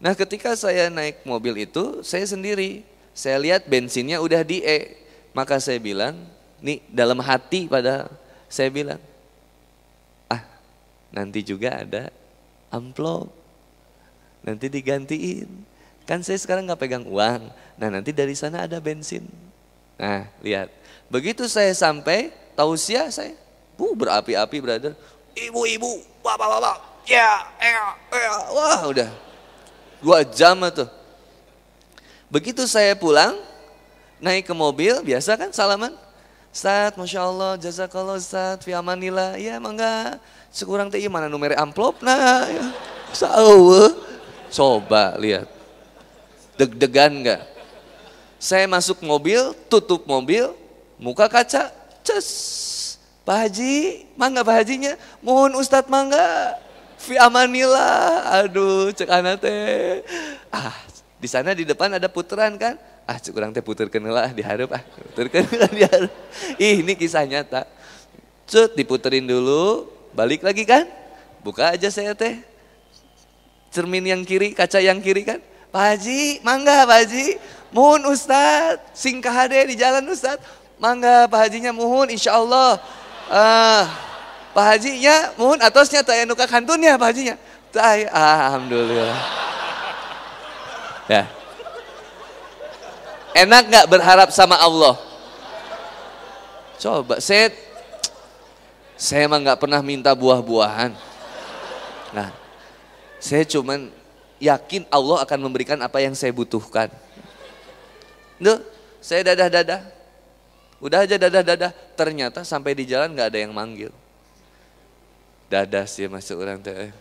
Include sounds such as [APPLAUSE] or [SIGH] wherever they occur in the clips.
Nah ketika saya naik mobil itu, saya sendiri. Saya lihat bensinnya udah di E. Maka saya bilang, nih dalam hati pada saya bilang, ah nanti juga ada amplop. Nanti digantiin. Kan saya sekarang nggak pegang uang. Nah nanti dari sana ada bensin. Nah lihat. Begitu saya sampai, tausiah saya. Bu berapi-api brother. Ibu-ibu, bapak-bapak. Ya, ya, ya. Wah udah Dua jam itu. Begitu saya pulang, naik ke mobil, biasa kan salaman. Ustaz, Masya Allah, jazakallah Ustaz, fi. Ya mangga, sekurang teh mana nomor amplop nah. Ya. Sawa. Coba lihat. Deg-degan enggak? Saya masuk mobil, tutup mobil, muka kaca, ces. Pak Haji, mangga Pak Hajinya, mohon Ustadz mangga fi amanillah. Aduh, cek anak teh. Ah, di sana di depan ada puteran kan? Ah, cek orang teh puterkeun lah diharap ah. Puterkeun lah [LAUGHS] diharap. Ih, ini kisah nyata. Cut, diputerin dulu, balik lagi kan? Buka aja saya teh. Cermin yang kiri, kaca yang kiri kan? Pak Haji, mangga Pak Haji. Mohon Ustad, singkah di jalan Ustad. Mangga Pak Hajinya mohon insya Allah. Uh, Pak Hajinya mohon atosnya tak nuka kantunnya Pak Hajinya. Tak, alhamdulillah. Ya. Enak nggak berharap sama Allah? Coba, saya saya emang nggak pernah minta buah-buahan. Nah, saya cuman yakin Allah akan memberikan apa yang saya butuhkan. Duh, saya dadah-dadah. Udah aja dadah-dadah. Ternyata sampai di jalan nggak ada yang manggil dadas ya masuk orang teh.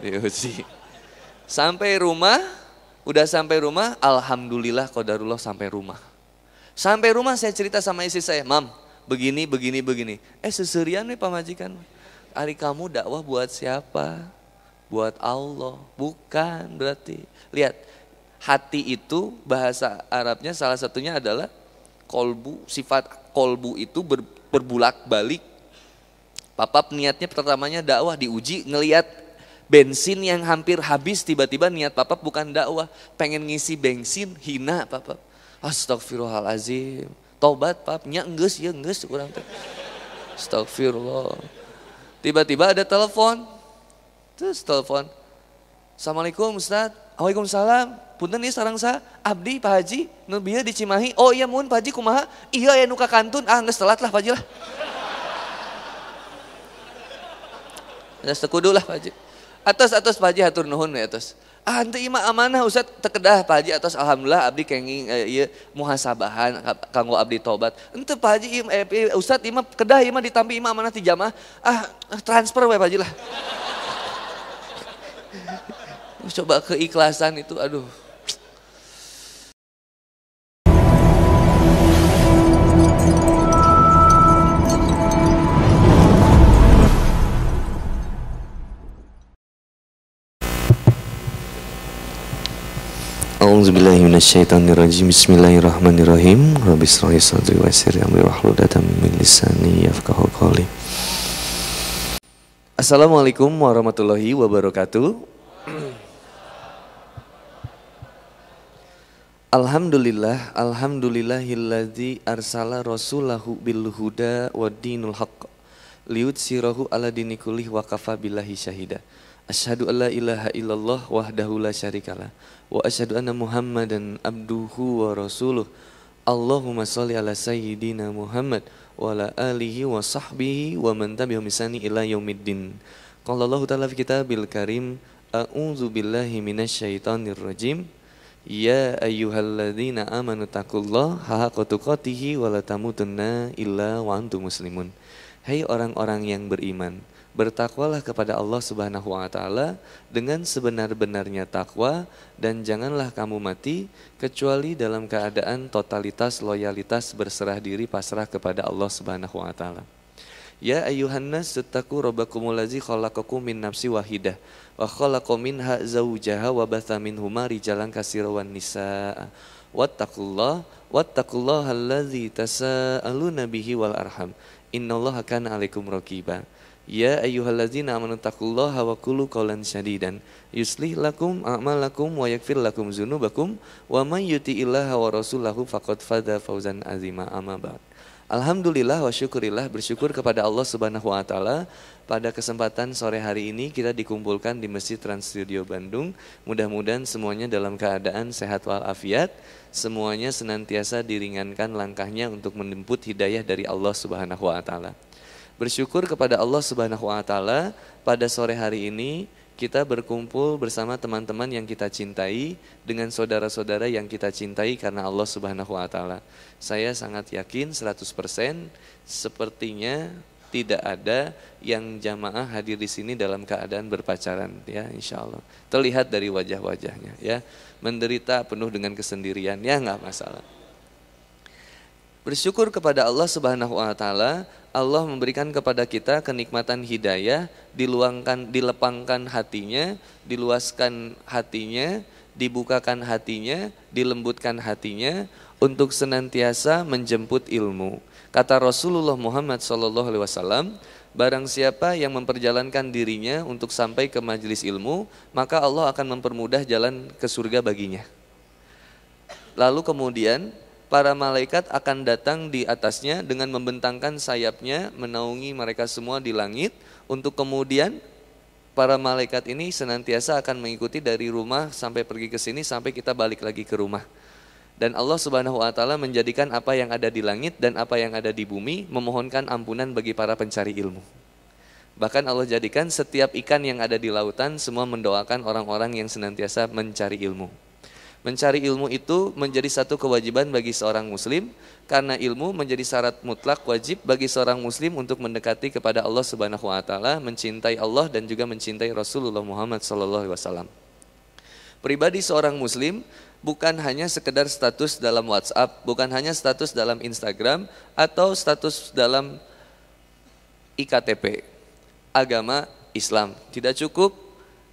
Diuji sampai rumah udah sampai rumah alhamdulillah kodarullah sampai rumah. Sampai rumah saya cerita sama istri saya mam begini begini begini. Eh seserian nih pamajikan hari kamu dakwah buat siapa? Buat Allah. Bukan berarti. Lihat hati itu bahasa Arabnya salah satunya adalah kolbu sifat kolbu itu ber, berbulak balik Papa niatnya pertamanya dakwah diuji ngeliat bensin yang hampir habis tiba-tiba niat papa bukan dakwah pengen ngisi bensin hina papa. Astagfirullahalazim tobat pap. Nya enggeus ya enggeus kurang teh. Astagfirullah tiba-tiba ada telepon. Terus telepon. Assalamualaikum Ustaz Waalaikumsalam. Punten nih sarang sa. Abdi Pak Haji nubia di Cimahi. Oh iya mun Pak Haji kumaha? Iya ya nuka kantun ah nges telat lah Pak Haji lah Ya sekudu lah Pak Haji. Atas atas Pak Haji hatur nuhun ya atas. Ah henteu ima amanah Ustaz tekedah Pak Haji atas alhamdulillah abdi kenging eh, ieu muhasabahan kanggo abdi tobat. Henteu Pak Haji eh, Ustaz ima kedah ima ditampi ima amanah ti jamaah. Ah transfer we Pak Haji lah. [LAUGHS] Coba keikhlasan itu aduh A'udzubillahi. Bismillahirrahmanirrahim. Assalamualaikum warahmatullahi wabarakatuh. [CLEARS THROAT] Alhamdulillah, alhamdulillahilladzi arsala rasulahu bil huda wa dinul haqq sirahu ala dini kullih wa kafa billahi. Asyhadu an la ilaha illallah wahdahu la syarikalah wa asyhadu anna Muhammadan abduhu wa rasuluh. Allahumma salli ala sayyidina Muhammad wa ala alihi wa sahbihi wa man tabi'ahum bisani ila yaumiddin. Qala Allah Ta'ala fi kitabil karim A'udzu billahi minasyaitonir rajim. Ya ayyuhalladzina amanu taqullaha haqqa tuqatih wa la tamutunna illa wa antum muslimun. Hai orang-orang yang beriman, Bertakwalah kepada Allah Subhanahu wa taala dengan sebenar-benarnya takwa dan janganlah kamu mati kecuali dalam keadaan totalitas loyalitas berserah diri pasrah kepada Allah Subhanahu wa taala. Ya ayuhan nas tattaqu rabbakumul ladzi khalaqakum min nafsi wahidah wa khalaqa minha zawjaha wa batha minhuma rijalan katsiran nisaa. Wattaqullah wattaqullaha alladzi tasaaluna bihi wal arham. Innallaha kana alaikum raqiba. Ya ayyuhalladzina amanu taqullaha wa qulu qawlan sadidan yuslih lakum a'malakum wa yaghfir lakum dzunubakum wa may yuti'illaha wa rasulahu faqad fadha fawzan azima amma ba'd. Alhamdulillah wa syukurillah bersyukur kepada Allah Subhanahu wa taala pada kesempatan sore hari ini kita dikumpulkan di Masjid Trans Studio Bandung. Mudah-mudahan semuanya dalam keadaan sehat walafiat, semuanya senantiasa diringankan langkahnya untuk menjemput hidayah dari Allah Subhanahu wa taala. Bersyukur kepada Allah Subhanahu wa taala pada sore hari ini kita berkumpul bersama teman-teman yang kita cintai dengan saudara-saudara yang kita cintai karena Allah Subhanahu wa taala. Saya sangat yakin 100% sepertinya tidak ada yang jamaah hadir di sini dalam keadaan berpacaran ya insya Allah. Terlihat dari wajah-wajahnya ya. Menderita penuh dengan kesendirian ya nggak masalah bersyukur kepada Allah Subhanahu Wa Taala Allah memberikan kepada kita kenikmatan hidayah, diluangkan, dilepangkan hatinya, diluaskan hatinya, dibukakan hatinya, dilembutkan hatinya untuk senantiasa menjemput ilmu. Kata Rasulullah Muhammad SAW, barang siapa yang memperjalankan dirinya untuk sampai ke majelis ilmu, maka Allah akan mempermudah jalan ke surga baginya. Lalu kemudian para malaikat akan datang di atasnya dengan membentangkan sayapnya menaungi mereka semua di langit untuk kemudian para malaikat ini senantiasa akan mengikuti dari rumah sampai pergi ke sini sampai kita balik lagi ke rumah. Dan Allah Subhanahu wa taala menjadikan apa yang ada di langit dan apa yang ada di bumi memohonkan ampunan bagi para pencari ilmu. Bahkan Allah jadikan setiap ikan yang ada di lautan semua mendoakan orang-orang yang senantiasa mencari ilmu. Mencari ilmu itu menjadi satu kewajiban bagi seorang muslim karena ilmu menjadi syarat mutlak wajib bagi seorang muslim untuk mendekati kepada Allah Subhanahu wa taala, mencintai Allah dan juga mencintai Rasulullah Muhammad sallallahu alaihi wasallam. Pribadi seorang muslim bukan hanya sekedar status dalam WhatsApp, bukan hanya status dalam Instagram atau status dalam IKTP. Agama Islam tidak cukup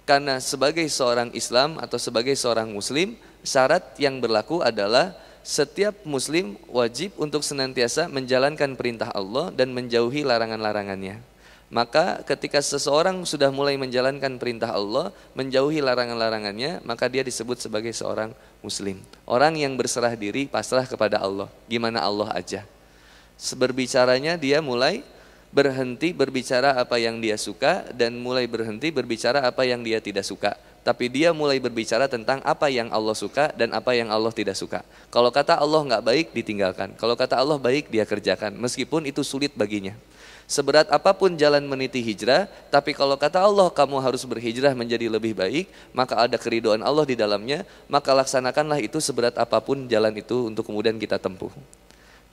karena sebagai seorang Islam atau sebagai seorang muslim syarat yang berlaku adalah setiap muslim wajib untuk senantiasa menjalankan perintah Allah dan menjauhi larangan-larangannya. Maka ketika seseorang sudah mulai menjalankan perintah Allah, menjauhi larangan-larangannya, maka dia disebut sebagai seorang muslim. Orang yang berserah diri, pasrah kepada Allah. Gimana Allah aja. Seberbicaranya dia mulai berhenti berbicara apa yang dia suka dan mulai berhenti berbicara apa yang dia tidak suka tapi dia mulai berbicara tentang apa yang Allah suka dan apa yang Allah tidak suka. Kalau kata Allah nggak baik ditinggalkan, kalau kata Allah baik dia kerjakan, meskipun itu sulit baginya. Seberat apa pun jalan meniti hijrah, tapi kalau kata Allah kamu harus berhijrah menjadi lebih baik, maka ada keridoan Allah di dalamnya, maka laksanakanlah itu seberat apa pun jalan itu untuk kemudian kita tempuh.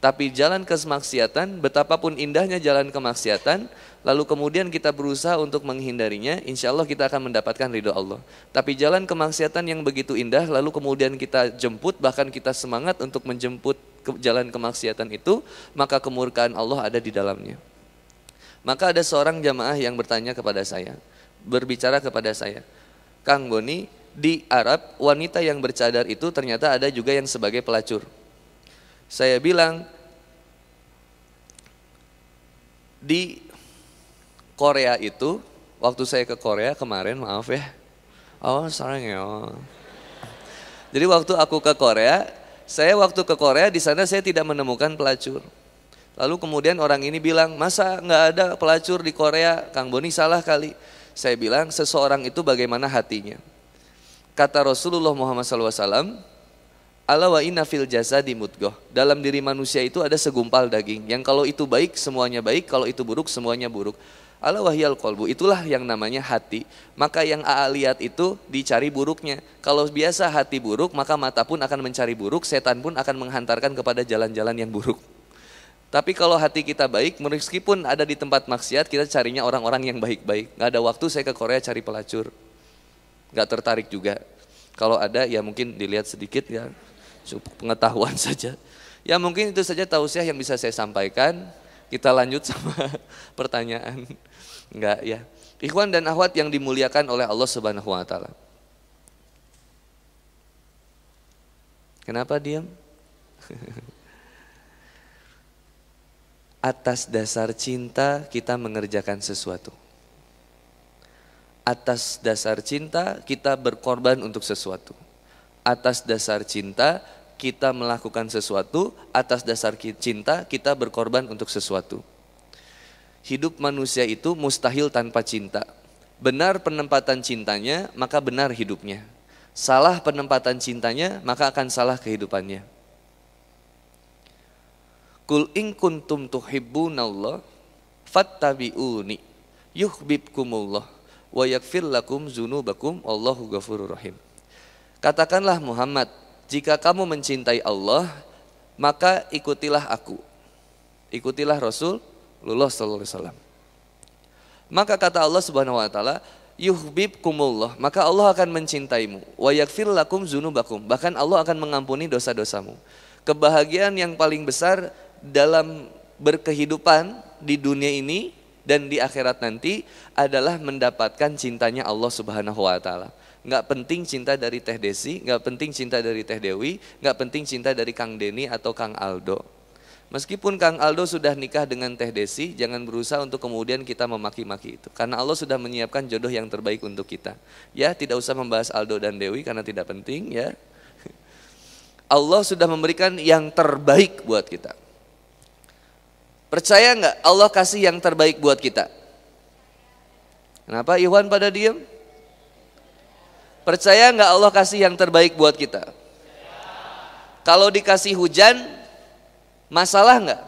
Tapi jalan kemaksiatan, betapapun indahnya jalan kemaksiatan, lalu kemudian kita berusaha untuk menghindarinya, insya Allah kita akan mendapatkan ridho Allah. Tapi jalan kemaksiatan yang begitu indah, lalu kemudian kita jemput, bahkan kita semangat untuk menjemput ke jalan kemaksiatan itu, maka kemurkaan Allah ada di dalamnya. Maka ada seorang jamaah yang bertanya kepada saya, berbicara kepada saya, Kang Boni, di Arab wanita yang bercadar itu ternyata ada juga yang sebagai pelacur. Saya bilang, di Korea itu waktu saya ke Korea kemarin maaf ya. Oh sorry ya jadi waktu aku ke Korea saya waktu ke Korea di sana saya tidak menemukan pelacur. Lalu kemudian orang ini bilang masa nggak ada pelacur di Korea? Kang Boni salah kali. Saya bilang seseorang itu bagaimana hatinya? Kata Rasulullah Muhammad SAW Ala wa inna fil di mudgoh. Dalam diri manusia itu ada segumpal daging. Yang kalau itu baik semuanya baik, kalau itu buruk semuanya buruk. Ala wahyal kolbu, itulah yang namanya hati. Maka yang AA lihat itu dicari buruknya. Kalau biasa hati buruk, maka mata pun akan mencari buruk, setan pun akan menghantarkan kepada jalan-jalan yang buruk. Tapi kalau hati kita baik, meskipun ada di tempat maksiat, kita carinya orang-orang yang baik-baik. Gak ada waktu saya ke Korea cari pelacur. Gak tertarik juga. Kalau ada ya mungkin dilihat sedikit ya pengetahuan [LAUGHS] saja. Ya mungkin itu saja tausiah yang bisa saya sampaikan. Kita lanjut [LAUGHS] sama pertanyaan. Enggak ya. Ikhwan dan akhwat yang dimuliakan oleh Allah Subhanahu wa taala. Kenapa diam? [LAUGHS] Atas dasar cinta kita mengerjakan sesuatu. Atas dasar cinta kita berkorban untuk sesuatu. Atas dasar cinta kita melakukan sesuatu. Atas dasar cinta kita berkorban untuk sesuatu. Hidup manusia itu mustahil tanpa cinta. Benar penempatan cintanya, maka benar hidupnya. Salah penempatan cintanya, maka akan salah kehidupannya. Kul in kuntum tuhibbunallah fattabi'uni yuhibbukumullah wa yaghfir lakum dzunubakum Allahu ghafurur rahim. Katakanlah Muhammad, jika kamu mencintai Allah, maka ikutilah aku. Ikutilah Rasul sallallahu alaihi wasallam. Maka kata Allah Subhanahu wa taala, yuhibbukumullah, maka Allah akan mencintaimu. Wa yaghfir lakum dzunubakum, bahkan Allah akan mengampuni dosa-dosamu. Kebahagiaan yang paling besar dalam berkehidupan di dunia ini dan di akhirat nanti adalah mendapatkan cintanya Allah Subhanahu wa taala. Nggak penting cinta dari Teh Desi, nggak penting cinta dari Teh Dewi, nggak penting cinta dari Kang Deni atau Kang Aldo. Meskipun Kang Aldo sudah nikah dengan Teh Desi, jangan berusaha untuk kemudian kita memaki-maki itu. Karena Allah sudah menyiapkan jodoh yang terbaik untuk kita. Ya, tidak usah membahas Aldo dan Dewi karena tidak penting ya. Allah sudah memberikan yang terbaik buat kita. Percaya nggak Allah kasih yang terbaik buat kita? Kenapa Iwan pada diam? Percaya nggak Allah kasih yang terbaik buat kita? Kalau dikasih hujan, masalah nggak?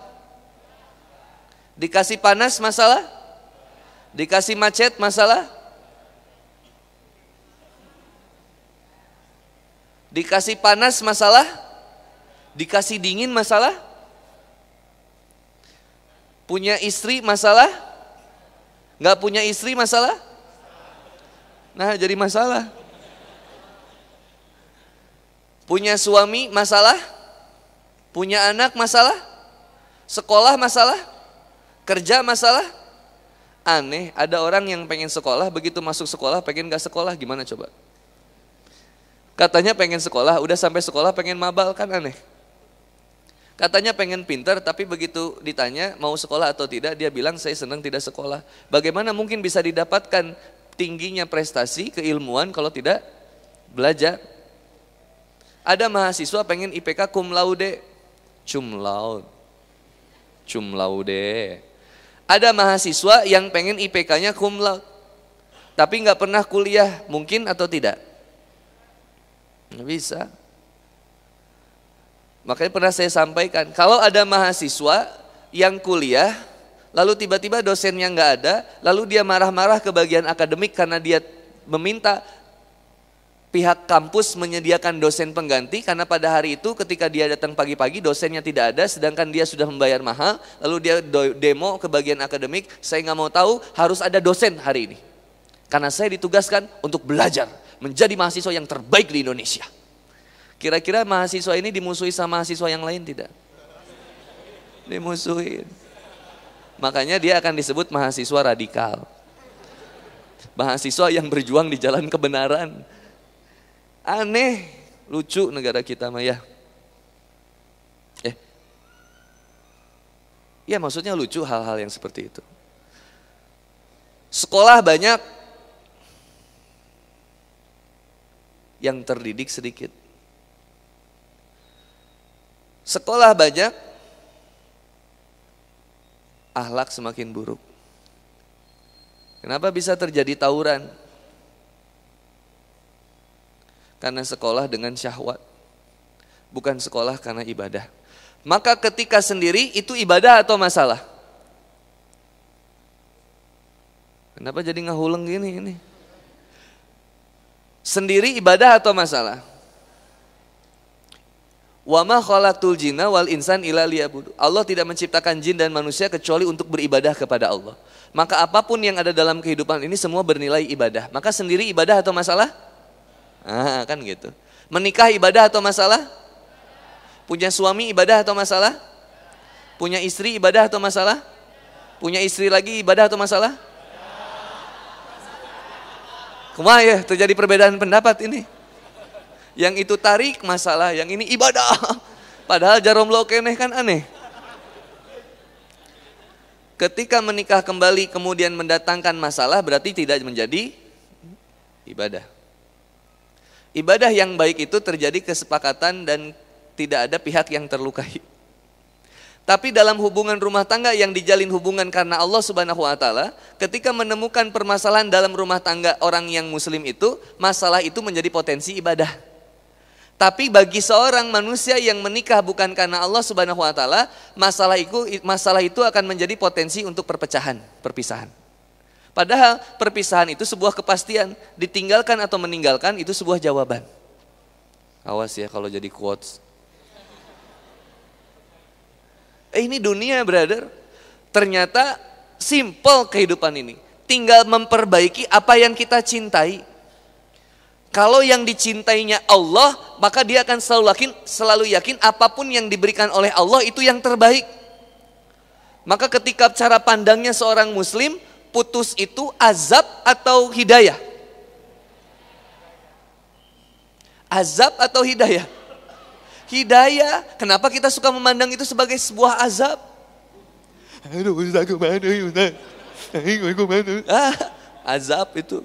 Dikasih panas masalah? Dikasih macet masalah? Dikasih panas masalah? Dikasih dingin masalah? Punya istri masalah? Nggak punya istri masalah? Nah jadi masalah. Punya suami masalah? Punya anak masalah? Sekolah masalah? Kerja masalah? Aneh, ada orang yang pengen sekolah, begitu masuk sekolah pengen gak sekolah, gimana coba? Katanya pengen sekolah, udah sampai sekolah pengen mabal, kan aneh. Katanya pengen pinter, tapi begitu ditanya mau sekolah atau tidak, dia bilang saya senang tidak sekolah. Bagaimana mungkin bisa didapatkan tingginya prestasi keilmuan kalau tidak belajar? Ada mahasiswa pengen IPK cum laude, cum laude, cum laude. Ada mahasiswa yang pengen IPK-nya cum laude, tapi nggak pernah kuliah, mungkin atau tidak? Bisa. Makanya pernah saya sampaikan, kalau ada mahasiswa yang kuliah, lalu tiba-tiba dosennya nggak ada, lalu dia marah-marah ke bagian akademik karena dia meminta pihak kampus menyediakan dosen pengganti karena pada hari itu ketika dia datang pagi-pagi dosennya tidak ada sedangkan dia sudah membayar mahal lalu dia demo ke bagian akademik saya nggak mau tahu harus ada dosen hari ini karena saya ditugaskan untuk belajar menjadi mahasiswa yang terbaik di Indonesia Kira-kira mahasiswa ini dimusuhi sama mahasiswa yang lain tidak? Dimusuhin. Makanya dia akan disebut mahasiswa radikal. Mahasiswa yang berjuang di jalan kebenaran. Aneh, lucu negara kita mah ya. Eh. Ya maksudnya lucu hal-hal yang seperti itu. Sekolah banyak, yang terdidik sedikit. Sekolah banyak, ahlak semakin buruk. Kenapa bisa terjadi tawuran? Karena sekolah dengan syahwat, bukan sekolah karena ibadah. Maka ketika sendiri itu ibadah atau masalah? Kenapa jadi ngahuleng gini ini? Sendiri ibadah atau masalah? Wa ma khalaqtul jinna wal insan illa liya'budu. Allah tidak menciptakan jin dan manusia kecuali untuk beribadah kepada Allah. Maka apa pun yang ada dalam kehidupan ini semua bernilai ibadah. Maka sendiri ibadah atau masalah? Ah, kan gitu. Menikah ibadah atau masalah? Punya suami ibadah atau masalah? Punya istri ibadah atau masalah? Punya istri lagi ibadah atau masalah? Ke mana ya terjadi perbedaan pendapat ini? Yang itu tarik masalah, yang ini ibadah. Padahal jarum lo keneh kan aneh. Ketika menikah kembali kemudian mendatangkan masalah berarti tidak menjadi ibadah. Ibadah yang baik itu terjadi kesepakatan dan tidak ada pihak yang terlukai. Tapi dalam hubungan rumah tangga yang dijalin hubungan karena Allah Subhanahu wa taala, ketika menemukan permasalahan dalam rumah tangga orang yang muslim itu, masalah itu menjadi potensi ibadah. Tapi bagi seorang manusia yang menikah bukan karena Allah Subhanahu wa taala, masalah itu masalah itu akan menjadi potensi untuk perpecahan, perpisahan. Padahal perpisahan itu sebuah kepastian, ditinggalkan atau meninggalkan itu sebuah jawaban. Awas ya kalau jadi quotes. Eh ini dunia brother. Ternyata simple kehidupan ini. Tinggal memperbaiki apa yang kita cintai. Kalau yang dicintainya Allah, maka dia akan selalu yakin, selalu yakin apa pun yang diberikan oleh Allah itu yang terbaik. Maka ketika cara pandangnya seorang muslim, putus itu azab atau hidayah? Azab atau hidayah? hidayah. Kenapa kita suka memandang itu sebagai sebuah azab? Aduh, Ustaz, mana Ustaz? Ah, azab itu.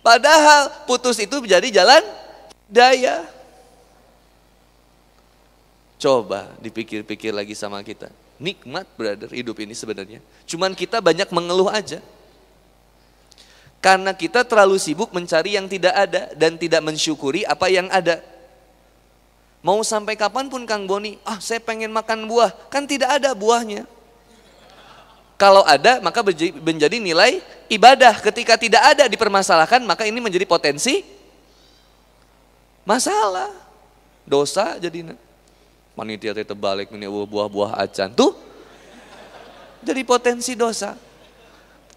Padahal putus itu menjadi jalan daya. Coba dipikir-pikir lagi sama kita. Nikmat brother hidup ini sebenarnya. Cuman kita banyak mengeluh aja. Karena kita terlalu sibuk mencari yang tidak ada dan tidak mensyukuri apa yang ada. Mau sampai kapan pun Kang Boni, ah saya pengen makan buah, kan tidak ada buahnya. Kalau ada maka menjadi nilai ibadah. Ketika tidak ada dipermasalahkan maka ini menjadi potensi masalah. Dosa jadi Panitia itu balik ini buah-buah acan. Tuh jadi potensi dosa.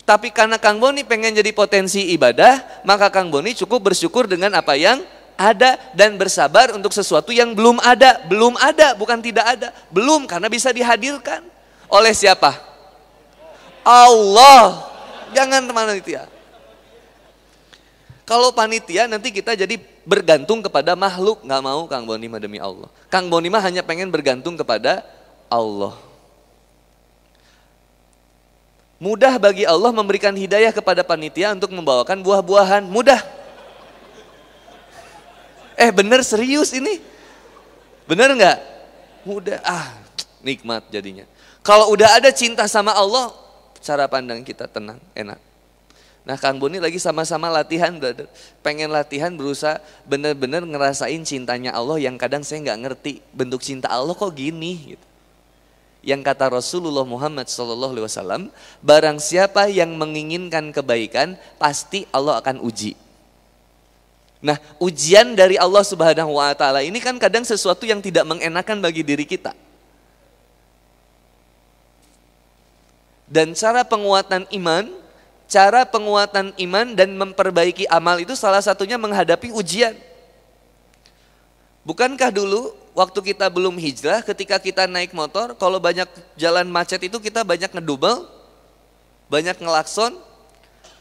Tapi karena Kang Boni pengen jadi potensi ibadah, maka Kang Boni cukup bersyukur dengan apa yang ada dan bersabar untuk sesuatu yang belum ada. Belum ada, bukan tidak ada. Belum karena bisa dihadirkan. Oleh siapa? Allah. Jangan teman panitia. Kalau panitia nanti kita jadi bergantung kepada makhluk. Nggak mau Kang Bonima demi Allah. Kang Bonima hanya pengen bergantung kepada Allah. Mudah bagi Allah memberikan hidayah kepada panitia untuk membawakan buah-buahan. Mudah. Eh bener serius ini. Bener nggak? Udah ah nikmat jadinya. Kalau udah ada cinta sama Allah, cara pandang kita tenang, enak. Nah Kang Boni lagi sama-sama latihan brother. Pengen latihan berusaha bener-bener ngerasain cintanya Allah yang kadang saya nggak ngerti. Bentuk cinta Allah kok gini gitu. Yang kata Rasulullah Muhammad SAW, barang siapa yang menginginkan kebaikan, pasti Allah akan uji. Nah, ujian dari Allah Subhanahu wa taala ini kan kadang sesuatu yang tidak mengenakan bagi diri kita. Dan cara penguatan iman, cara penguatan iman dan memperbaiki amal itu salah satunya menghadapi ujian. Bukankah dulu waktu kita belum hijrah ketika kita naik motor, kalau banyak jalan macet itu kita banyak ngedubel, banyak ngelakson,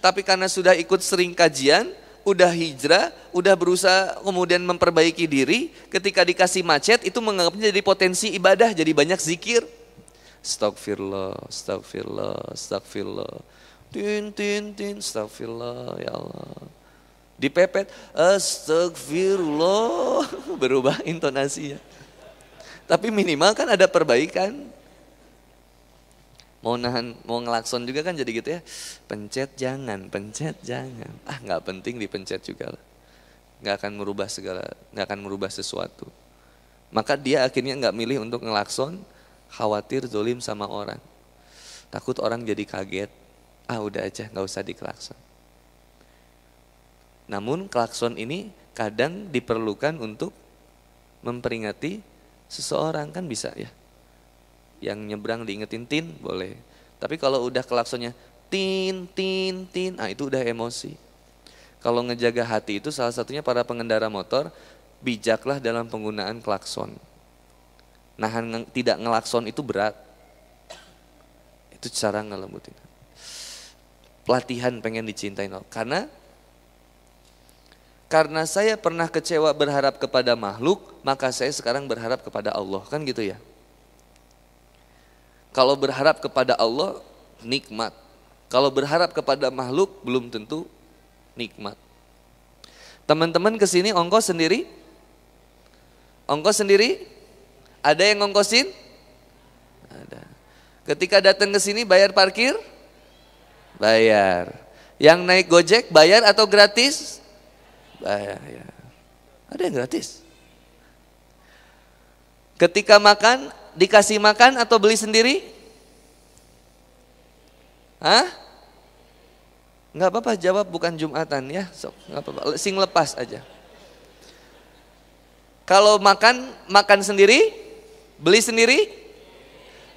tapi karena sudah ikut sering kajian, udah hijrah, udah berusaha kemudian memperbaiki diri, ketika dikasih macet itu menganggapnya jadi potensi ibadah, jadi banyak zikir. Astagfirullah, astagfirullah, astagfirullah. Tin, tin, tin, astagfirullah, ya Allah. Dipepet, astagfirullah, [LAUGHS] berubah intonasinya. Tapi minimal kan ada perbaikan. Mau nahan mau ngelakson juga kan jadi gitu ya. Pencet jangan pencet jangan. Ah nggak penting dipencet juga lah. Nggak akan merubah segala nggak akan merubah sesuatu. Maka dia akhirnya nggak milih untuk ngelakson khawatir zolim sama orang. Takut orang jadi kaget ah udah aja nggak usah dikelakson namun klakson ini kadang diperlukan untuk memperingati seseorang kan bisa ya yang nyebrang diingetin tin boleh. Tapi kalau udah klaksonnya tin tin tin, ah itu udah emosi. Kalau ngejaga hati itu salah satunya para pengendara motor bijaklah dalam penggunaan klakson. Nahan tidak ngelakson itu berat. Itu cara ngelembutin. Pelatihan pengen dicintain karena karena saya pernah kecewa berharap kepada makhluk, maka saya sekarang berharap kepada Allah, kan gitu ya. Kalau berharap kepada Allah nikmat. Kalau berharap kepada makhluk belum tentu nikmat. Teman-teman ke sini ongkos sendiri? Ongkos sendiri? Ada yang ngongkosin? Ada. Ketika datang ke sini bayar parkir? Bayar. Yang naik Gojek bayar atau gratis? Bayar. Ya. Ada yang gratis. Ketika makan dikasih makan atau beli sendiri? Hah? Enggak apa-apa jawab bukan Jumatan ya. Sok, enggak apa-apa. Sing lepas aja. Kalau makan, makan sendiri, beli sendiri,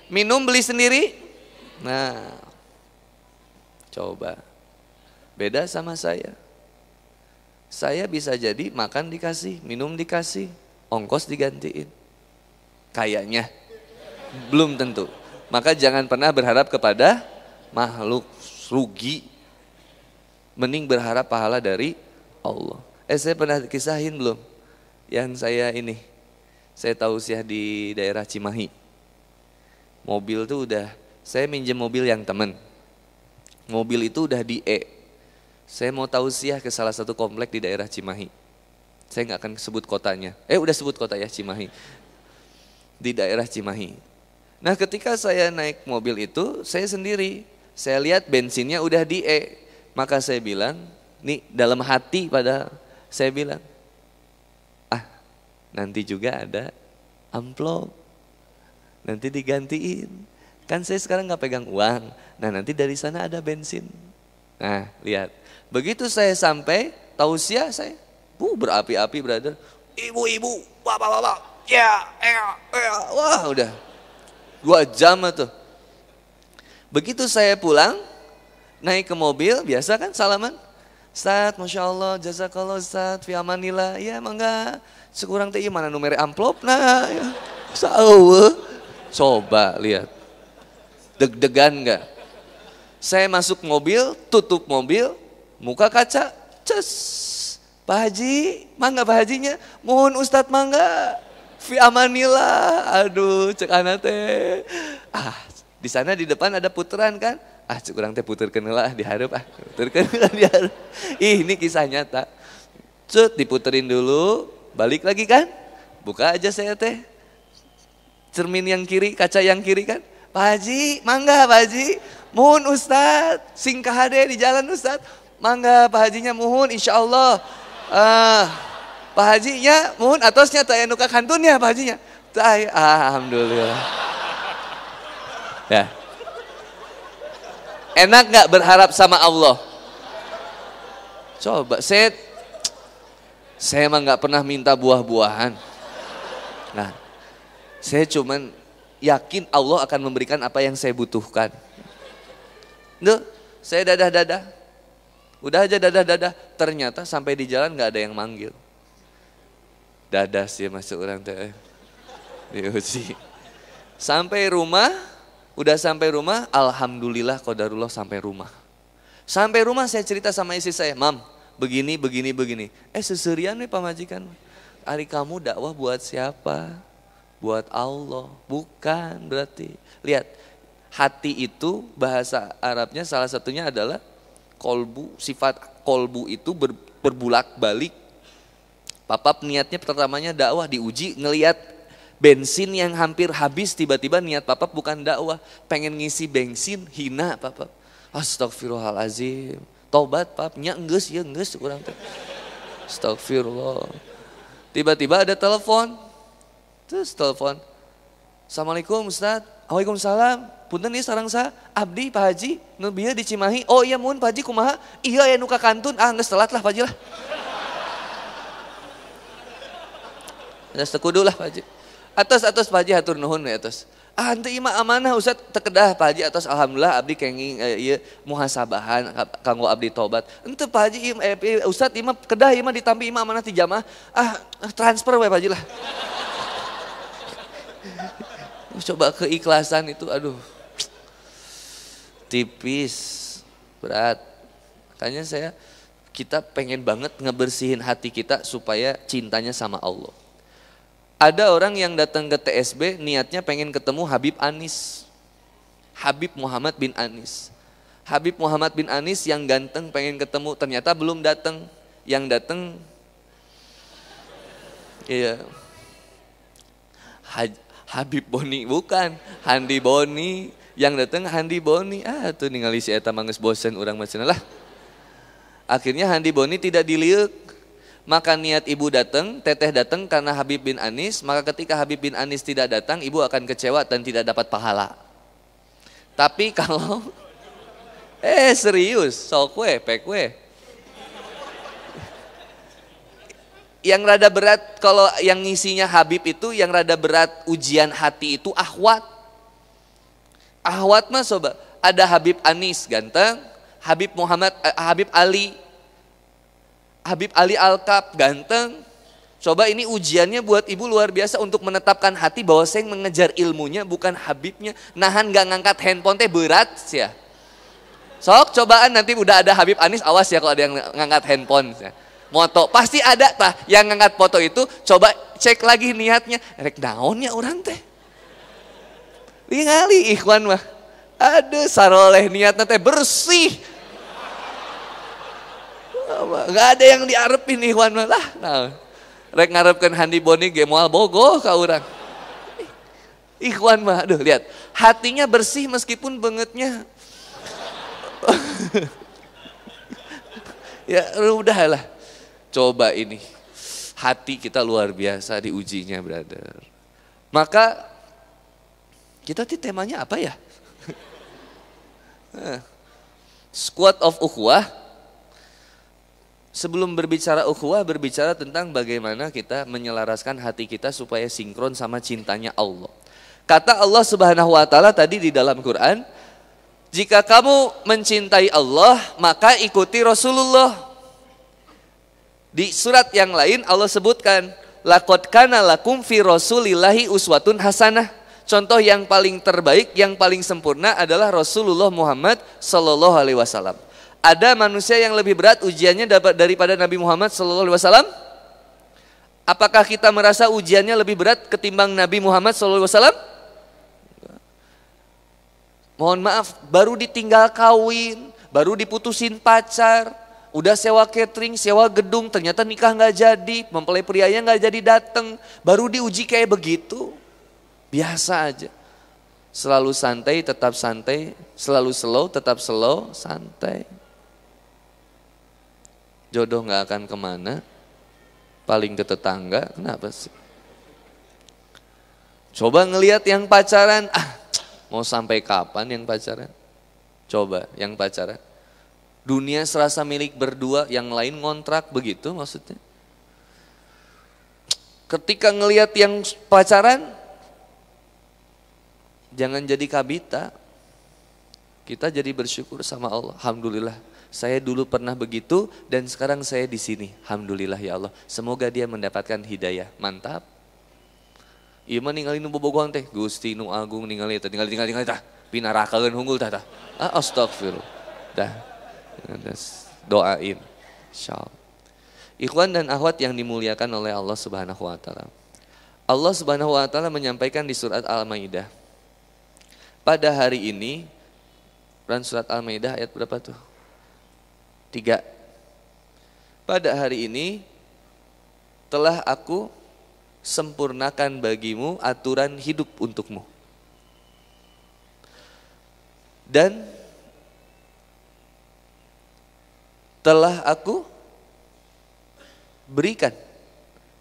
minum beli sendiri. Nah, coba. Beda sama saya. Saya bisa jadi makan dikasih, minum dikasih, ongkos digantiin. Kayaknya. Belum tentu. Maka jangan pernah berharap kepada makhluk rugi. Mending berharap pahala dari Allah. Eh saya pernah kisahin belum? Yang saya ini, saya tahu sih di daerah Cimahi. Mobil tuh udah, saya minjem mobil yang temen. Mobil itu udah di E. Saya mau tahu sih ke salah satu komplek di daerah Cimahi. Saya nggak akan sebut kotanya. Eh udah sebut kota ya Cimahi di daerah Cimahi. Nah ketika saya naik mobil itu, saya sendiri. Saya lihat bensinnya udah di E. Maka saya bilang, nih dalam hati pada saya bilang, ah nanti juga ada amplop. Nanti digantiin. Kan saya sekarang nggak pegang uang. Nah nanti dari sana ada bensin. Nah lihat, begitu saya sampai, tausiah saya, bu berapi-api brother. Ibu-ibu, bapak-bapak, ya, ya, ya, wah udah dua jam tuh. Begitu saya pulang, naik ke mobil, biasa kan salaman. Ustaz, Masya Allah, jazakallah Ustaz, fi amanillah. Ya mangga, sekurang teh mana nomor amplop nah. Ya. Coba lihat. Deg-degan enggak? Saya masuk mobil, tutup mobil, muka kaca, ces. Pak Haji, mangga Pak Hajinya, mohon Ustadz mangga fi amanillah. Aduh, cek teh. Ah, di sana di depan ada puteran kan? Ah, cek kurang teh puterkeun lah diharap ah. Puterkeun lah [LAUGHS] diharap. Ih, ini kisah nyata. Cut diputerin dulu, balik lagi kan? Buka aja saya teh. Cermin yang kiri, kaca yang kiri kan? Pak Haji, mangga Pak Haji. Mohon Ustad, singkah hade di jalan Ustad. Mangga Pak Hajinya mohon insya Allah. Ah, Pak Hajinya mohon atosnya tak nuka kantunnya Pak Hajinya. Tak, alhamdulillah. Ya. Enak nggak berharap sama Allah? Coba, saya saya emang nggak pernah minta buah-buahan. Nah, saya cuman yakin Allah akan memberikan apa yang saya butuhkan. Duh, saya dadah-dadah. Udah aja dadah-dadah. Ternyata sampai di jalan nggak ada yang manggil. Dadas ya masuk orang teh. Diuji sampai rumah udah sampai rumah alhamdulillah kodarullah sampai rumah. Sampai rumah saya cerita sama istri saya mam begini begini begini. Eh seserian nih pamajikan hari kamu dakwah buat siapa buat Allah bukan berarti. Lihat hati itu bahasa Arabnya salah satunya adalah kolbu sifat kolbu itu ber, berbulak balik Papap niatnya pertamanya dakwah diuji ngeliat bensin yang hampir habis tiba-tiba niat papap bukan dakwah. Pengen ngisi bensin hina papap astagfirullahalazim tobat pap nya enggeus ya enggeus kurang. Teh astagfirullah. Tiba-tiba ada telepon terus telepon Assalamualaikum Ustaz Waalaikumsalam punten nih sarang sa abdi Pak Haji nu di Cimahi oh iya mun Pak Haji kumaha iya ya nuka kantun ah geus telat lah Pak Haji lah Atas tekudu lah Pak Haji. Atas atas Pak Haji hatur nuhun ya atas. Ah henteu ima amanah Ustaz tekedah Pak Haji atas alhamdulillah abdi kenging ieu muhasabahan kanggo abdi tobat. Henteu Pak Haji im, eh, Ustaz ima kedah ima ditampi ima amanah ti jamaah. Ah transfer we Pak Haji lah. Coba keikhlasan itu aduh. Tipis, berat. Makanya saya kita pengen banget ngebersihin hati kita supaya cintanya sama Allah. Ada orang yang datang ke TSB niatnya pengen ketemu Habib Anis. Habib Muhammad bin Anis. Habib Muhammad bin Anis yang ganteng pengen ketemu ternyata belum datang. Yang datang iya Habib Boni bukan, Handi Boni. Yang datang Handi Boni. Ah tuh ningali si eta mangges bosen orang macam lah. Akhirnya Handi Boni tidak diliuk. Maka niat ibu datang, teteh datang karena Habib bin Anis. Maka ketika Habib bin Anis tidak datang, ibu akan kecewa dan tidak dapat pahala. Tapi kalau [LAUGHS] Eh serius, sok we, pek we. Yang rada berat kalau yang ngisinya Habib itu yang rada berat ujian hati itu ahwat. Ahwat mah sobat, ada Habib Anis ganteng, Habib Muhammad eh, Habib Ali Habib Ali Alkap ganteng. Coba ini ujiannya buat ibu luar biasa untuk menetapkan hati bahwa saya mengejar ilmunya bukan Habibnya. Nahan gak ngangkat handphone teh berat sih ya. Sok cobaan nanti udah ada Habib Anis awas ya kalau ada yang ngangkat handphone. Moto pasti ada tah yang ngangkat foto itu coba cek lagi niatnya. Rek naonnya orang teh. Ningali ikhwan mah. Aduh saroleh niatnya teh bersih. Gak ada yang diarepin ikhwan mah lah. Nah, rek ngarepkan Handi Boni ge moal bogoh ka urang. Ikhwan mah, aduh lihat, hatinya bersih meskipun bangetnya [LAUGHS] ya udahlah. Coba ini. Hati kita luar biasa diujinya, brother. Maka kita di temanya apa ya? [LAUGHS] Squad of ukhuwah. Sebelum berbicara ukhuwah, berbicara tentang bagaimana kita menyelaraskan hati kita supaya sinkron sama cintanya Allah. Kata Allah Subhanahu wa taala tadi di dalam Quran, jika kamu mencintai Allah, maka ikuti Rasulullah. Di surat yang lain Allah sebutkan, Laqad kana lakum fi Rasulillahi uswatun hasanah. Contoh yang paling terbaik, yang paling sempurna adalah Rasulullah Muhammad Sallallahu Alaihi Wasallam. Ada manusia yang lebih berat ujiannya daripada Nabi Muhammad Sallallahu Alaihi Wasallam? Apakah kita merasa ujiannya lebih berat ketimbang Nabi Muhammad Sallallahu Alaihi Wasallam? Mohon maaf, baru ditinggal kawin, baru diputusin pacar, udah sewa catering, sewa gedung, ternyata nikah nggak jadi, mempelai prianya nggak jadi dateng, baru diuji kayak begitu, biasa aja. Selalu santai, tetap santai, selalu slow, tetap slow, santai. Jodoh nggak akan ke mana, paling ke tetangga, kenapa sih? Coba ngelihat yang pacaran, ah Mau sampai kapan yang pacaran? Coba yang pacaran. Dunia serasa milik berdua, yang lain ngontrak begitu maksudnya. Ketika ngelihat yang pacaran, jangan jadi kabita. Kita jadi bersyukur sama Allah. Alhamdulillah. Saya dulu pernah begitu dan sekarang saya di sini. Alhamdulillah ya Allah. Semoga dia mendapatkan hidayah. Mantap. Iya mah ningali nu bobogohan teh Gusti nu agung ningali teh ningali ningali ningali tah pinarakakeun hunggul tah tah. Ah astagfirullah. Dah. Doain. Insyaallah. Ikhwan dan akhwat yang dimuliakan oleh Allah Subhanahu wa taala. Allah Subhanahu wa taala menyampaikan di surat Al-Maidah. Pada hari ini Quran surat Al-Maidah ayat berapa tuh? Tiga. Pada hari ini telah aku sempurnakan bagimu aturan hidup untukmu. Dan telah aku berikan,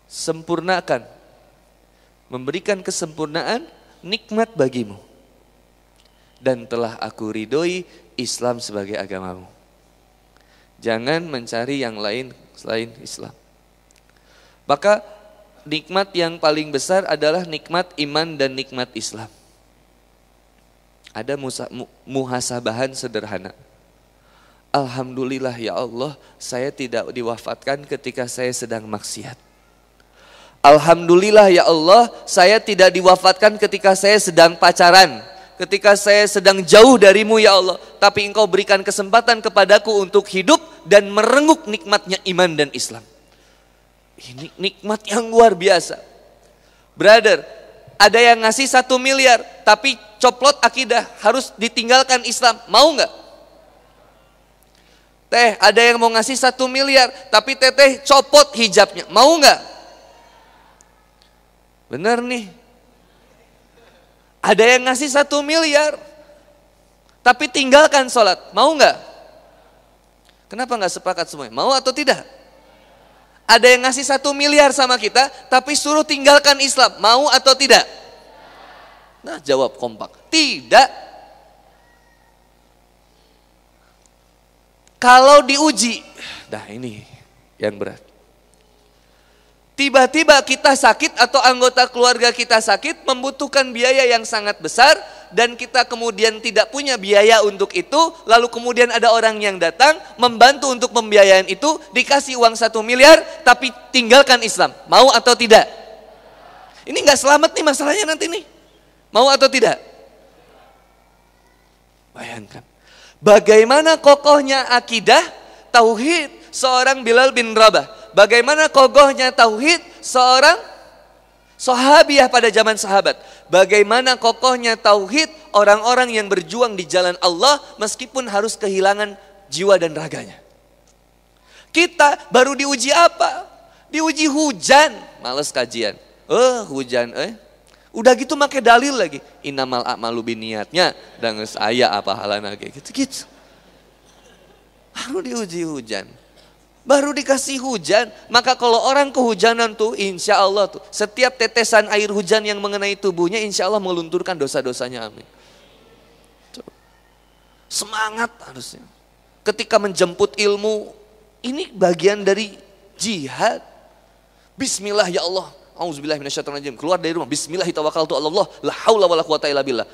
sempurnakan, memberikan kesempurnaan nikmat bagimu. Dan telah aku ridhoi Islam sebagai agamamu. Jangan mencari yang lain selain Islam. Maka nikmat yang paling besar adalah nikmat iman dan nikmat Islam. Ada muhasabahan sederhana. Alhamdulillah ya Allah, saya tidak diwafatkan ketika saya sedang maksiat. Alhamdulillah ya Allah, saya tidak diwafatkan ketika saya sedang pacaran. Ketika saya sedang jauh darimu ya Allah. Tapi engkau berikan kesempatan kepadaku untuk hidup dan merenguk nikmatnya iman dan Islam. Ini nikmat yang luar biasa. Brother, Ada yang ngasih satu miliar, tapi coplot akidah harus ditinggalkan Islam. Mau nggak? Teh, ada yang mau ngasih satu miliar, tapi teteh copot hijabnya. Mau nggak? Bener nih. Ada yang ngasih satu miliar, tapi tinggalkan sholat. Mau nggak? Kenapa nggak sepakat semuanya? Mau atau tidak? Ada yang ngasih satu miliar sama kita, tapi suruh tinggalkan Islam. Mau atau tidak? Nah jawab kompak. Tidak. Kalau diuji, nah ini yang berat. Tiba-tiba kita sakit atau anggota keluarga kita sakit membutuhkan biaya yang sangat besar dan kita kemudian tidak punya biaya untuk itu lalu kemudian ada orang yang datang membantu untuk pembiayaan itu dikasih uang satu miliar tapi tinggalkan Islam. Mau atau tidak? Ini nggak selamat nih masalahnya nanti nih. Mau atau tidak? Bayangkan bagaimana kokohnya akidah tauhid seorang Bilal bin Rabah Bagaimana kogohnya tauhid seorang sahabiah pada zaman sahabat. Bagaimana kokohnya tauhid orang-orang yang berjuang di jalan Allah meskipun harus kehilangan jiwa dan raganya. Kita baru diuji apa? Diuji hujan. Males kajian. Eh hujan eh. Udah gitu pakai dalil lagi. Inamal a'malu biniatnya. Dan saya apa halana kayak gitu-gitu. Baru diuji hujan baru dikasih hujan. Maka kalau orang kehujanan tuh insya Allah tuh setiap tetesan air hujan yang mengenai tubuhnya insya Allah melunturkan dosa-dosanya amin. Semangat harusnya. Ketika menjemput ilmu ini bagian dari jihad. Bismillah ya Allah. Auzubillah minasyaitonirrajim. Keluar dari rumah. Bismillah tawakkaltu Allah. La haula wala quwata illa billah.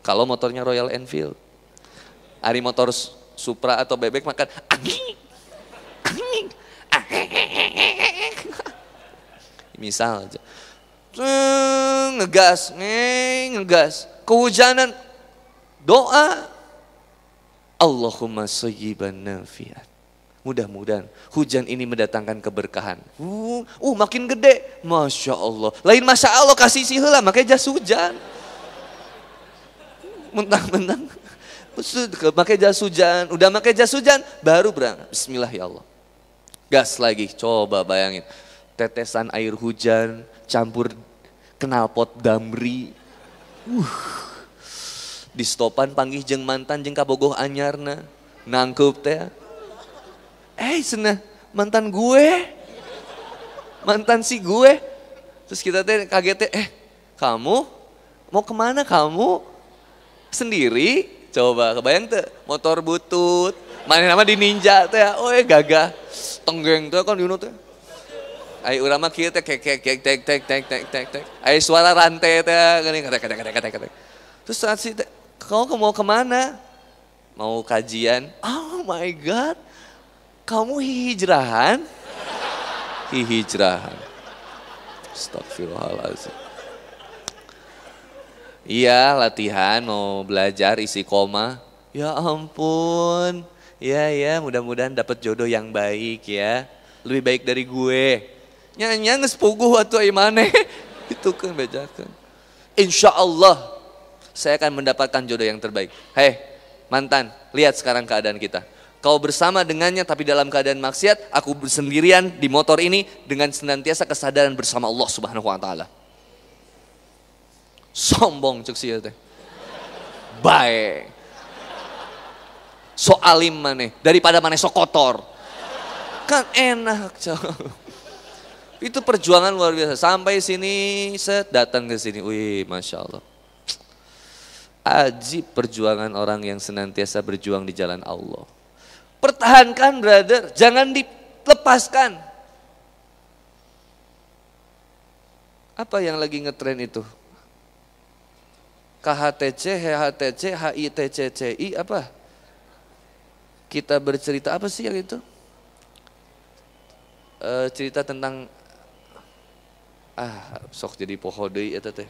Kalau motornya Royal Enfield. Ari motor Supra atau bebek makan Misal aja. Ngegas, ngegas. Kehujanan, doa. Allahumma sayyiban nafiat. Mudah-mudahan hujan ini mendatangkan keberkahan. Uh, uh makin gede. Masya Allah. Lain Masya Allah kasih sih lah, makanya jas hujan. Mentang-mentang pakai jas hujan, udah pakai jas hujan, baru berangkat. Bismillah ya Allah. Gas lagi, coba bayangin. Tetesan air hujan, campur knalpot damri. Uh. Di stopan panggih jeng mantan jeng kabogoh anyarna. Nangkup teh. Eh sana mantan gue. Mantan si gue. Terus kita teh kaget teh, eh kamu mau ke mana kamu? Sendiri? Coba kebayang tuh motor butut, mana nama di ninja ya, oh eh gagah, tenggeng tuh kan Yunus tuh. Ayo urama kia teh kek kek kek tek tek tek tek tek tek. Ayo suara rantai teh gini kata kata kata kata kata. Terus saat si kau mau ke mana? Mau kajian? Oh my god, kamu hijrahan? Hijrahan. Astagfirullahaladzim. Iya latihan mau belajar isi koma. Ya ampun. Ya ya mudah-mudahan dapat jodoh yang baik ya. Lebih baik dari gue. Nyanyi nges puguh atau imane. [LAUGHS] Itu kan bejakan. Insya Allah saya akan mendapatkan jodoh yang terbaik. Hei mantan, lihat sekarang keadaan kita. Kau bersama dengannya tapi dalam keadaan maksiat, aku bersendirian di motor ini dengan senantiasa kesadaran bersama Allah Subhanahu wa taala. Sombong cek sih teh. Baik. So alim mana daripada mana so kotor. Kan enak Itu perjuangan luar biasa. Sampai sini set datang ke sini. Wih, masya Allah. Ajib perjuangan orang yang senantiasa berjuang di jalan Allah. Pertahankan brother, jangan dilepaskan. Apa yang lagi ngetren itu? KHTC, HHTC, HITCCI apa? Kita bercerita apa sih yang itu? E, cerita tentang ah sok jadi pohodei itu teh.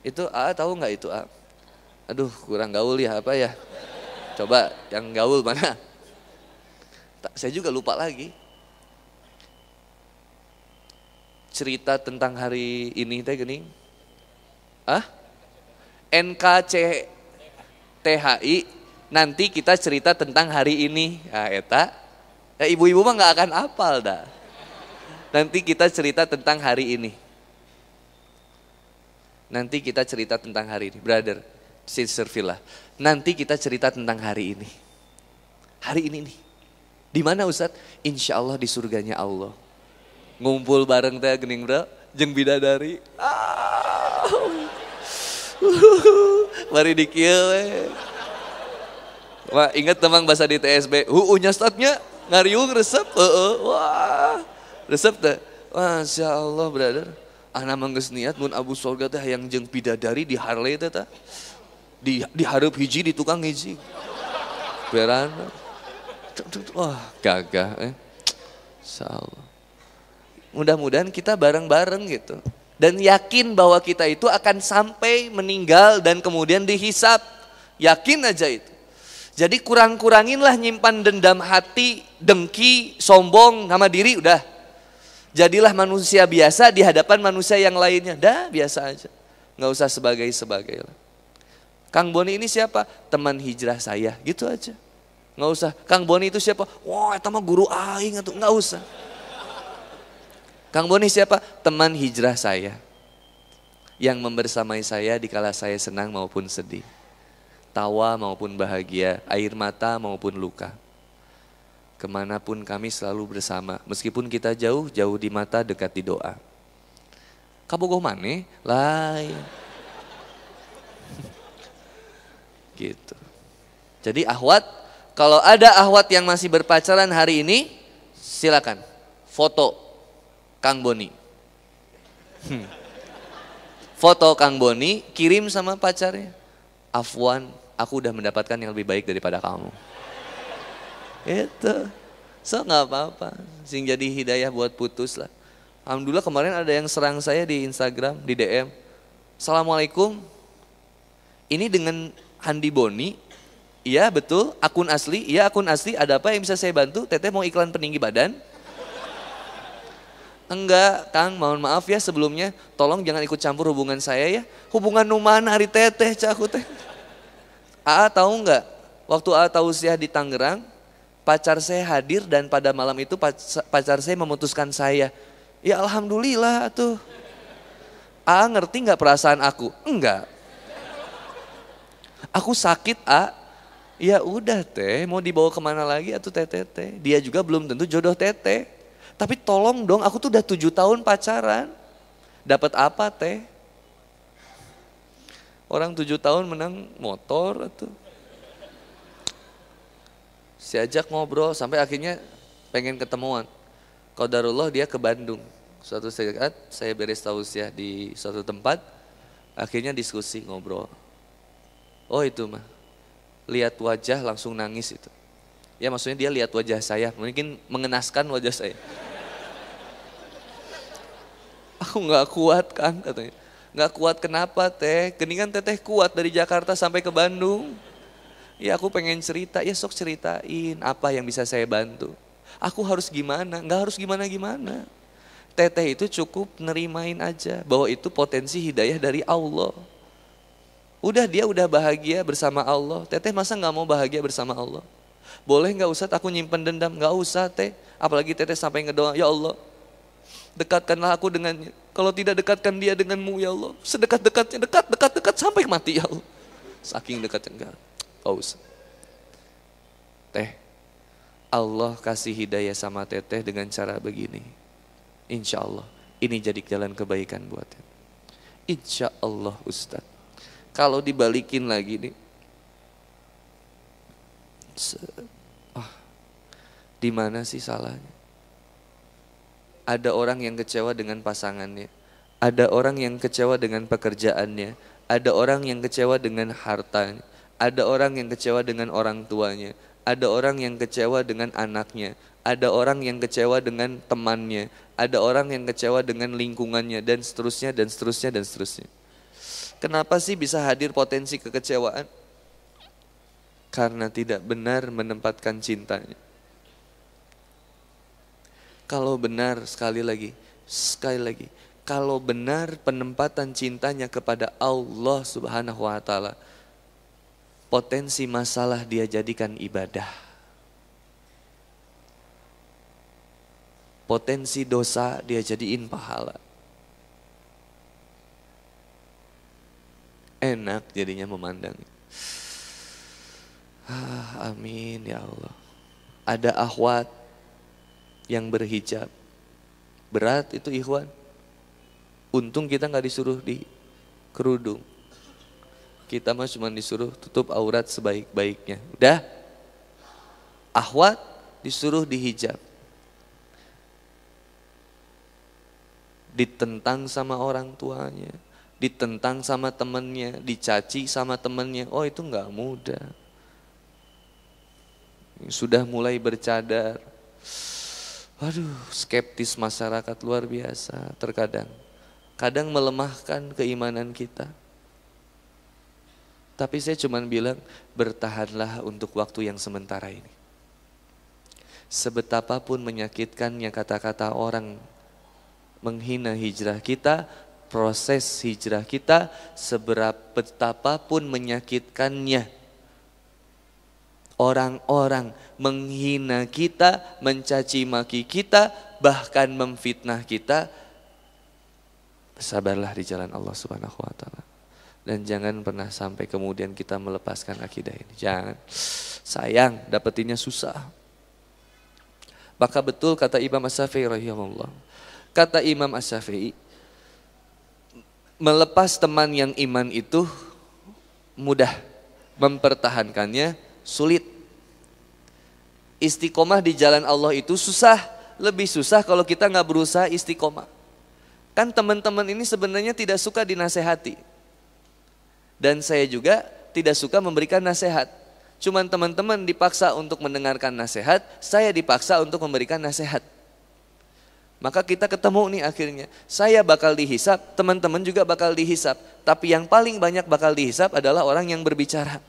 Itu A tahu nggak itu A? Aduh kurang gaul ya apa ya? Coba yang gaul mana? Saya juga lupa lagi. cerita tentang hari ini teh gini? Ah? NKC THI nanti kita cerita tentang hari ini. Ah, eta. Ya, ibu-ibu mah nggak akan apal dah. Nanti kita cerita tentang hari ini. Nanti kita cerita tentang hari ini. Brother, sister villa. Nanti kita cerita tentang hari ini. Hari ini nih. Di mana Ustadz? Insya Allah di surganya Allah. Ngumpul bareng teh gening bro, jeng bidadari. Ah. [LAUGHS] Mari dikieu Wah, ingat teman bahasa di TSB. Huunya statnya ngariung resep. Uh, Wah, resep teh. Masya Allah, brother. Anak mangges niat mun Abu Sorga teh yang jeng bidadari di Harley teh teh. Di diharap hiji di tukang hiji. Berana. Wah, gagah eh. Salah. Mudah-mudahan kita bareng-bareng gitu. Dan yakin bahwa kita itu akan sampai meninggal dan kemudian dihisap. Yakin aja itu. Jadi kurang-kuranginlah nyimpan dendam hati, dengki, sombong, nama diri udah. Jadilah manusia biasa di hadapan manusia yang lainnya. Dah biasa aja. Nggak usah sebagai-sebagai lah. Kang Boni ini siapa? Teman hijrah saya. Gitu aja. Nggak usah. Kang Boni itu siapa? Wah, itu mah guru aing atau nggak usah. Kang Boni siapa? Teman hijrah saya. Yang membersamai saya di kala saya senang maupun sedih. Tawa maupun bahagia, air mata maupun luka. Ke mana pun kami selalu bersama, meskipun kita jauh, jauh di mata, dekat di doa. Kabogoh mane? Lain. [LAUGHS] gitu. Jadi ahwat kalau ada ahwat yang masih berpacaran hari ini, silakan foto Kang Boni. Hmm. Foto Kang Boni, kirim sama pacarnya. Afwan, aku udah mendapatkan yang lebih baik daripada kamu. Itu. So nggak apa-apa. Sing jadi hidayah buat putus lah. Alhamdulillah kemarin ada yang serang saya di Instagram, di DM. Assalamualaikum. Ini dengan Handi Boni, Iya betul, akun asli. Iya akun asli. Ada apa yang bisa saya bantu? Teteh mau iklan peninggi badan? Enggak, Kang, mohon maaf ya sebelumnya. Tolong jangan ikut campur hubungan saya ya. Hubungan numan hari teteh caku teh. Aa tahu enggak? Waktu Aa tausiah di Tangerang, pacar saya hadir dan pada malam itu pacar saya memutuskan saya. Ya alhamdulillah tuh. Aa ngerti nggak perasaan aku? Enggak. Aku sakit, A Ya udah teh, mau dibawa ke mana lagi atau teteh teh. Dia juga belum tentu jodoh teteh. Tapi tolong dong, aku tuh udah tujuh tahun pacaran. Dapat apa teh? Orang tujuh tahun menang motor atau Siajak ngobrol sampai akhirnya pengen ketemuan. Qadarullah dia ke Bandung. Suatu saat saya beres tausiah di suatu tempat, akhirnya diskusi ngobrol. Oh itu mah, lihat wajah langsung nangis itu. Ya maksudnya dia lihat wajah saya, mungkin mengenaskan wajah saya. Aku nggak kuat kan katanya. Nggak kuat kenapa teh? Keningan teteh kuat dari Jakarta sampai ke Bandung. Ya aku pengen cerita, ya sok ceritain apa yang bisa saya bantu. Aku harus gimana? Nggak harus gimana-gimana. Teteh itu cukup nerimain aja bahwa itu potensi hidayah dari Allah. Udah dia udah bahagia bersama Allah. Teteh masa nggak mau bahagia bersama Allah? Boleh nggak usah aku nyimpen dendam? Nggak usah teh. Apalagi teteh sampai ngedoa, ya Allah dekatkanlah aku dengannya. Kalau tidak dekatkan dia denganmu ya Allah. Sedekat-dekatnya, dekat, dekat, dekat sampai mati ya Allah. Saking dekatnya enggak. Oh, usah. Teh, Allah kasih hidayah sama teteh dengan cara begini. Insya Allah, ini jadi jalan kebaikan buatnya. Insya Allah Ustadz. Kalau dibalikin lagi nih, ah, di mana sih salahnya? Ada orang yang kecewa dengan pasangannya, ada orang yang kecewa dengan pekerjaannya, ada orang yang kecewa dengan hartanya, ada orang yang kecewa dengan orang tuanya, ada orang yang kecewa dengan anaknya, ada orang yang kecewa dengan temannya, ada orang yang kecewa dengan lingkungannya, dan seterusnya, dan seterusnya, dan seterusnya. Kenapa sih bisa hadir potensi kekecewaan? Karena tidak benar menempatkan cintanya. Kalau benar sekali lagi, Sekali lagi, kalau benar penempatan cintanya kepada Allah Subhanahu wa taala, potensi masalah dia jadikan ibadah. Potensi dosa dia jadiin pahala. Enak jadinya memandang. Ah, amin ya Allah. Ada ahwat yang berhijab. Berat itu ikhwan. Untung kita nggak disuruh di kerudung. Kita mah cuma disuruh tutup aurat sebaik-baiknya. Udah. Ahwat disuruh dihijab. Ditentang sama orang tuanya ditentang sama temennya, dicaci sama temennya. Oh itu nggak mudah. Sudah mulai bercadar. Waduh, skeptis masyarakat luar biasa terkadang. Kadang melemahkan keimanan kita. Tapi saya cuma bilang, bertahanlah untuk waktu yang sementara ini. Sebetapapun menyakitkannya kata-kata orang menghina hijrah kita, proses hijrah kita seberapa betapapun menyakitkannya. Orang-orang menghina kita, mencaci maki kita, bahkan memfitnah kita. Sabarlah di jalan Allah Subhanahu wa taala. Dan jangan pernah sampai kemudian kita melepaskan akidah ini. Jangan. Sayang, dapetinnya susah. Maka betul kata Imam As-Syafi'i rahimahullah. Kata Imam As-Syafi'i, melepas teman yang iman itu mudah, mempertahankannya sulit. Istiqomah di jalan Allah itu susah, lebih susah kalau kita nggak berusaha istiqomah. Kan teman-teman ini sebenarnya tidak suka dinasehati. Dan saya juga tidak suka memberikan nasihat. Cuman teman-teman dipaksa untuk mendengarkan nasihat, saya dipaksa untuk memberikan nasihat. Maka kita ketemu nih akhirnya. Saya bakal dihisap, teman-teman juga bakal dihisap. Tapi yang paling banyak bakal dihisap adalah orang yang berbicara.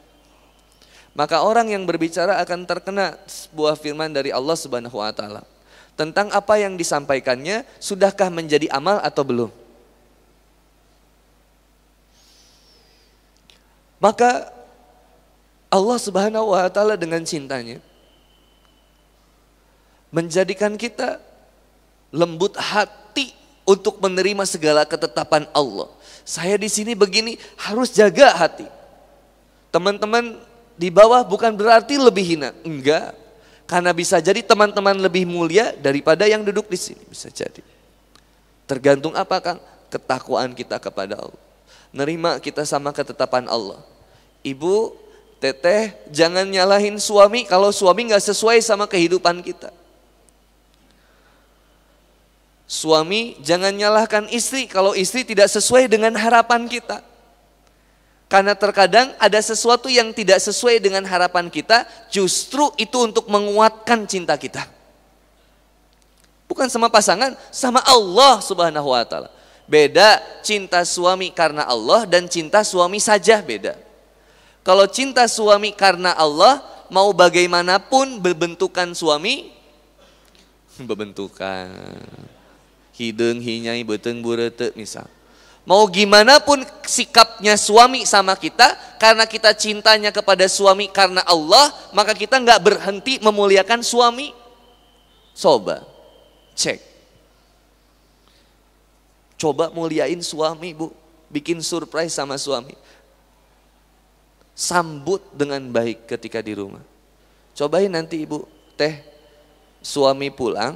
Maka orang yang berbicara akan terkena sebuah firman dari Allah Subhanahu wa taala. Tentang apa yang disampaikannya, sudahkah menjadi amal atau belum? Maka Allah Subhanahu wa taala dengan cintanya menjadikan kita lembut hati untuk menerima segala ketetapan Allah. Saya di sini begini harus jaga hati. Teman-teman di bawah bukan berarti lebih hina, enggak. Karena bisa jadi teman-teman lebih mulia daripada yang duduk di sini, bisa jadi. Tergantung apa Kang? Ketakwaan kita kepada Allah. Nerima kita sama ketetapan Allah. Ibu, teteh, jangan nyalahin suami kalau suami nggak sesuai sama kehidupan kita. Suami jangan nyalahkan istri kalau istri tidak sesuai dengan harapan kita. Karena terkadang ada sesuatu yang tidak sesuai dengan harapan kita, justru itu untuk menguatkan cinta kita. Bukan sama pasangan, sama Allah Subhanahu wa taala. Beda cinta suami karena Allah dan cinta suami saja beda. Kalau cinta suami karena Allah, mau bagaimanapun berbentukan suami, [LAUGHS] berbentukan hidung hinyai beteng burete misal. Mau gimana pun sikapnya suami sama kita, karena kita cintanya kepada suami karena Allah, maka kita nggak berhenti memuliakan suami. Coba, cek. Coba muliain suami bu, bikin surprise sama suami. Sambut dengan baik ketika di rumah. Cobain nanti ibu, teh suami pulang,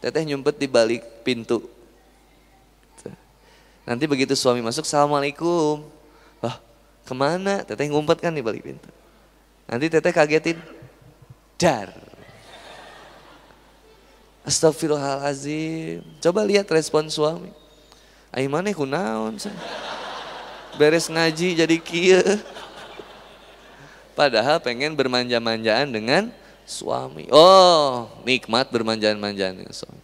Teteh nyumpet di balik pintu. Nanti begitu suami masuk, Assalamualaikum. Wah, ke mana? Teteh ngumpet kan di balik pintu. Nanti teteh kagetin, dar. Astagfirullahalazim. Coba lihat respon suami. Ayo mana kunaon Beres ngaji jadi kia. Padahal pengen bermanja-manjaan dengan suami. Oh, nikmat bermanjaan-manjaan dengan suami.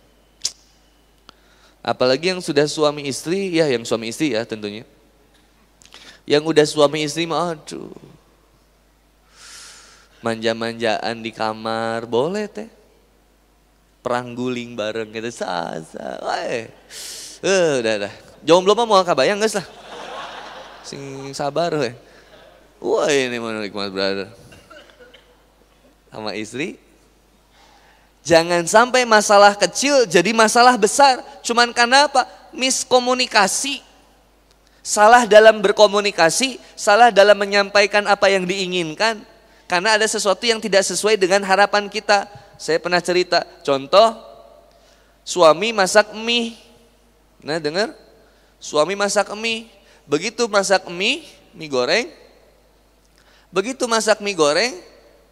Apalagi yang sudah suami istri, ya yang suami istri ya tentunya. Yang udah suami istri aduh. Manja-manjaan di kamar, boleh teh. perang guling bareng gitu. Sasa. Eh, uh, udah udah. Jomblo mah mau kabayang guys lah. Sing sabar we. Wah ini mana nikmat brother. Sama istri. Jangan sampai masalah kecil jadi masalah besar. Cuman karena apa? Miskomunikasi. Salah dalam berkomunikasi, salah dalam menyampaikan apa yang diinginkan. Karena ada sesuatu yang tidak sesuai dengan harapan kita. Saya pernah cerita, contoh suami masak mie. Nah dengar? Suami masak mie. Begitu masak mie, mie goreng. Begitu masak mie goreng,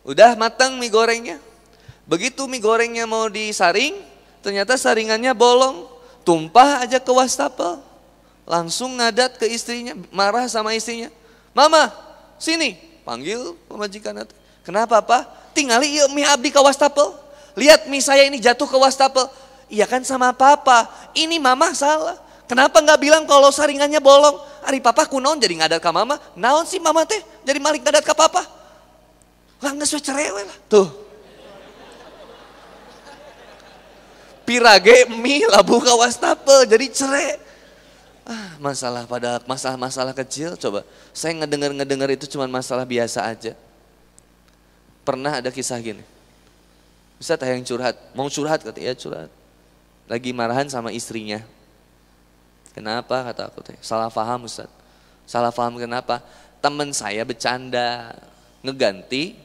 udah matang mie gorengnya. Begitu mie gorengnya mau disaring, ternyata saringannya bolong. Tumpah aja ke wastafel. Langsung ngadat ke istrinya, marah sama istrinya. Mama, sini. Panggil pemajikan. Kenapa pak? Tinggali iya mie abdi ke wastafel. Lihat mie saya ini jatuh ke wastafel. Iya kan sama papa. Ini mama salah. Kenapa nggak bilang kalau saringannya bolong? Ari papa kunaon jadi ngadat ke mama. Naon sih mama teh jadi malik ngadat ke papa. Lah nggak cerai lah. Tuh. Pirage mie labu wastafel jadi cerai. Ah, masalah pada masalah-masalah kecil coba. Saya ngedengar-ngedengar itu cuma masalah biasa aja. Pernah ada kisah gini. Bisa yang curhat, mau curhat kata ya curhat. Lagi marahan sama istrinya. Kenapa kata aku teh? Salah paham Ustaz. Salah paham kenapa? Teman saya bercanda ngeganti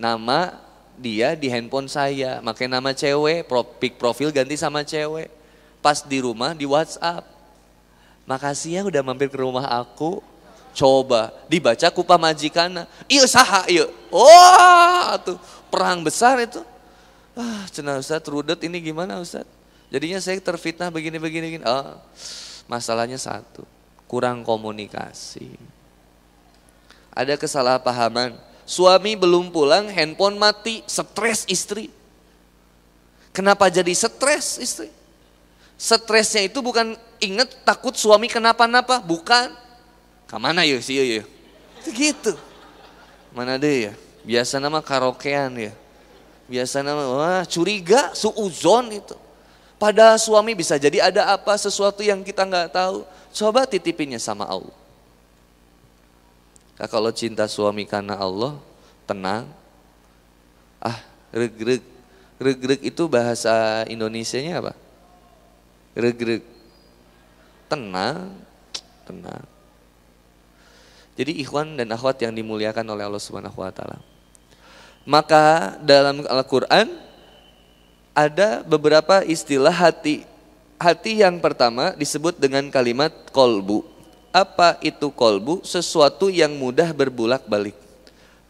nama dia di handphone saya, makai nama cewek, pick profil ganti sama cewek pas di rumah di WhatsApp. Makasih ya udah mampir ke rumah aku. Coba dibaca kupah majikan. Iya saha iya. Wah tuh perang besar itu. Ah, cenah Ustaz rudet ini gimana Ustaz? Jadinya saya terfitnah begini-begini. Begini. Oh, masalahnya satu, kurang komunikasi. Ada kesalahpahaman. Suami belum pulang, handphone mati, stres istri. Kenapa jadi stres istri? Stresnya itu bukan inget takut suami kenapa-napa, bukan. Ke mana ya sih ya? Gitu. Mana deh ya? Biasa nama karaokean ya. Biasa nama wah curiga, suuzon itu. Pada suami bisa jadi ada apa sesuatu yang kita nggak tahu. Coba titipinnya sama Allah. Nah, kalau cinta suami karena Allah, tenang. Ah, regreg. Regreg itu bahasa Indonesianya apa? Greg-greg. Tenang, tenang. Jadi ikhwan dan akhwat yang dimuliakan oleh Allah Subhanahu wa taala. Maka dalam Al-Qur'an ada beberapa istilah hati. Hati yang pertama disebut dengan kalimat kolbu. Apa itu kolbu? Sesuatu yang mudah berbulak-balik.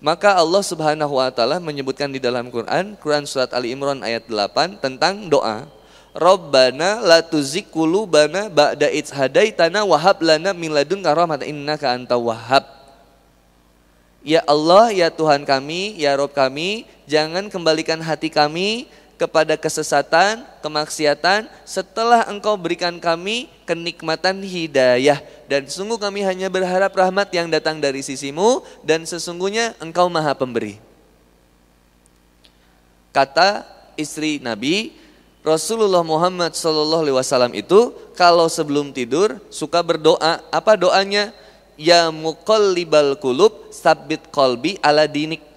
Maka Allah Subhanahu wa taala menyebutkan di dalam Quran, Quran surat Ali Imran ayat 8 tentang doa. Rabbana la ba'da idh hadaitana wa lana min ladunka rahmatan innaka anta wahhab. Ya Allah, ya Tuhan kami, ya Rob kami, jangan kembalikan hati kami kepada kesesatan, kemaksiatan setelah engkau berikan kami kenikmatan hidayah. Dan sungguh kami hanya berharap rahmat yang datang dari sisimu dan sesungguhnya engkau maha pemberi. Kata istri Nabi, Rasulullah Muhammad Wasallam itu kalau sebelum tidur suka berdoa. Apa doanya? Ya mukallibal kulub sabit kolbi ala dinik.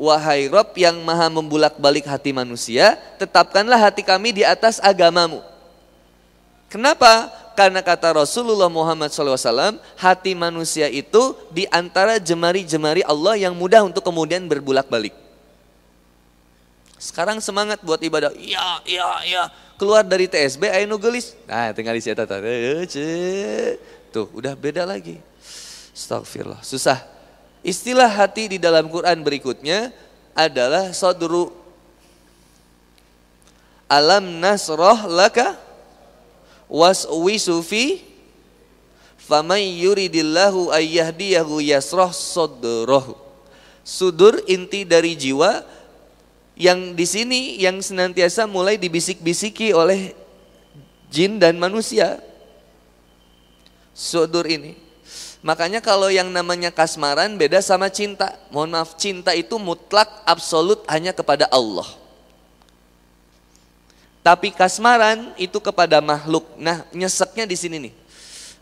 Wahai Rob yang maha membulak balik hati manusia, tetapkanlah hati kami di atas agamamu. Kenapa? Karena kata Rasulullah Muhammad SAW, hati manusia itu di antara jemari-jemari Allah yang mudah untuk kemudian berbulak balik. Sekarang semangat buat ibadah. Iya, iya, iya. Keluar dari TSB ayo gelis. Nah, tinggal di tata. Tuh, udah beda lagi. Astagfirullah. Susah. Istilah hati di dalam Quran berikutnya adalah sodru alam nasroh laka waswi sufi faman yuridillahu ayyahdiyahu yasroh sodroh sudur inti dari jiwa yang di sini yang senantiasa mulai dibisik-bisiki oleh jin dan manusia. Sudur ini. Makanya kalau yang namanya kasmaran beda sama cinta. Mohon maaf, cinta itu mutlak absolut hanya kepada Allah. Tapi kasmaran itu kepada makhluk. Nah, nyeseknya di sini nih.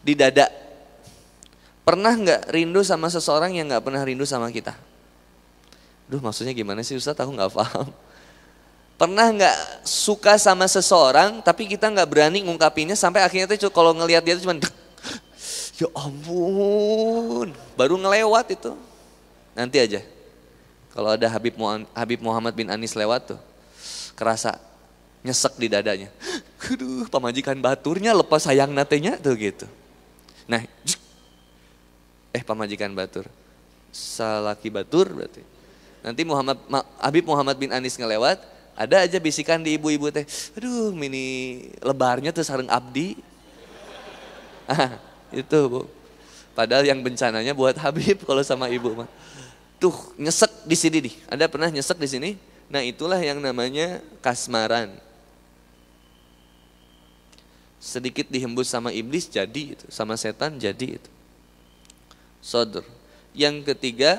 Di dada. Pernah nggak rindu sama seseorang yang nggak pernah rindu sama kita? Duh, maksudnya gimana sih Ustaz? Aku nggak paham. Pernah nggak suka sama seseorang tapi kita nggak berani ngungkapinnya sampai akhirnya tuh kalau ngelihat dia tuh cuma ya ampun, baru ngelewat itu. Nanti aja. Kalau ada Habib Habib Muhammad bin Anis lewat tuh, kerasa nyesek di dadanya. [GASPS] Aduh, pemajikan baturnya lepas sayang natenya tuh gitu. Nah, eh pemajikan batur, salaki batur berarti. Nanti Muhammad Habib Muhammad bin Anis ngelewat, ada aja bisikan di ibu-ibu teh, aduh mini lebarnya tuh sarang abdi. [LAUGHS] Itu bu. Padahal yang bencananya buat Habib kalau sama ibu mah. Tuh nyesek di sini nih. Ada pernah nyesek di sini? Nah itulah yang namanya kasmaran. Sedikit dihembus sama iblis jadi itu, sama setan jadi itu. Sodr. Yang ketiga,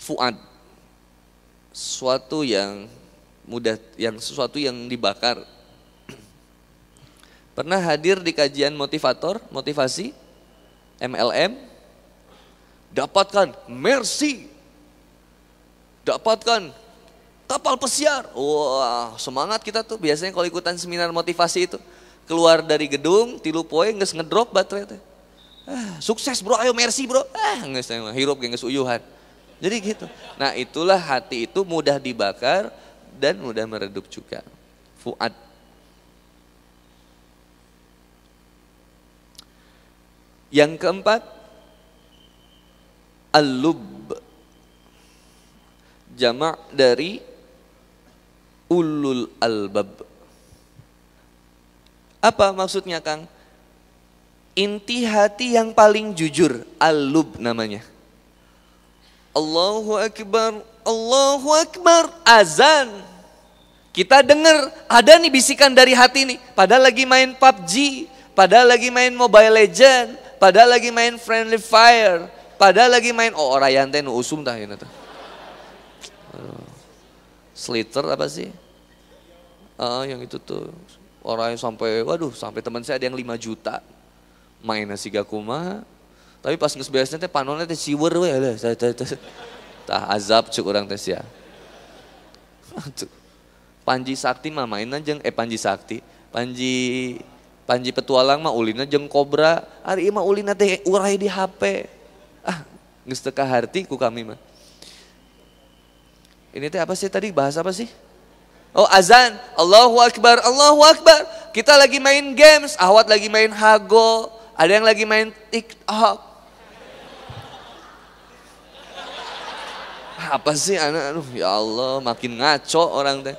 fuad sesuatu yang mudah yang sesuatu yang dibakar. Pernah hadir di kajian motivator, motivasi MLM? Dapatkan mercy. Dapatkan kapal pesiar. Wah, semangat kita tuh. Biasanya kalau ikutan seminar motivasi itu keluar dari gedung, tilu poin nggak ngedrop baterai teh. Ah, sukses bro, ayo mercy bro. Ah, nggak hirup nggak uyuhan. Jadi gitu. Nah itulah hati itu mudah dibakar dan mudah meredup juga. Fuad. Yang keempat, alub. Jamak dari ulul albab. Apa maksudnya Kang? Inti hati yang paling jujur, alub namanya. Allahu Akbar, Allahu Akbar, azan. Kita dengar ada nih bisikan dari hati nih, padahal lagi main PUBG, padahal lagi main Mobile Legend, padahal lagi main Friendly Fire, padahal lagi main oh orayan teh nu usum tah ya Sliter apa sih? Ah, yang itu tuh orang yang sampai waduh sampai teman saya ada yang 5 juta main nasi gakuma tapi pas nges beresnya teh panonnya teh siwer we lah. Tah azab cuk orang teh sia. [LAUGHS] Panji Sakti mah mainan jeung eh Panji Sakti. Panji Panji petualang mah ulina jeung kobra. Ari mah ulina teh urai di HP. Ah, geus teu harti ku kami mah. Ini teh apa sih tadi bahasa apa sih? Oh azan, Allahu Akbar, Allahu Akbar. Kita lagi main games, Ahwat lagi main Hago, ada yang lagi main TikTok. apa sih anak aduh ya Allah makin ngaco orang teh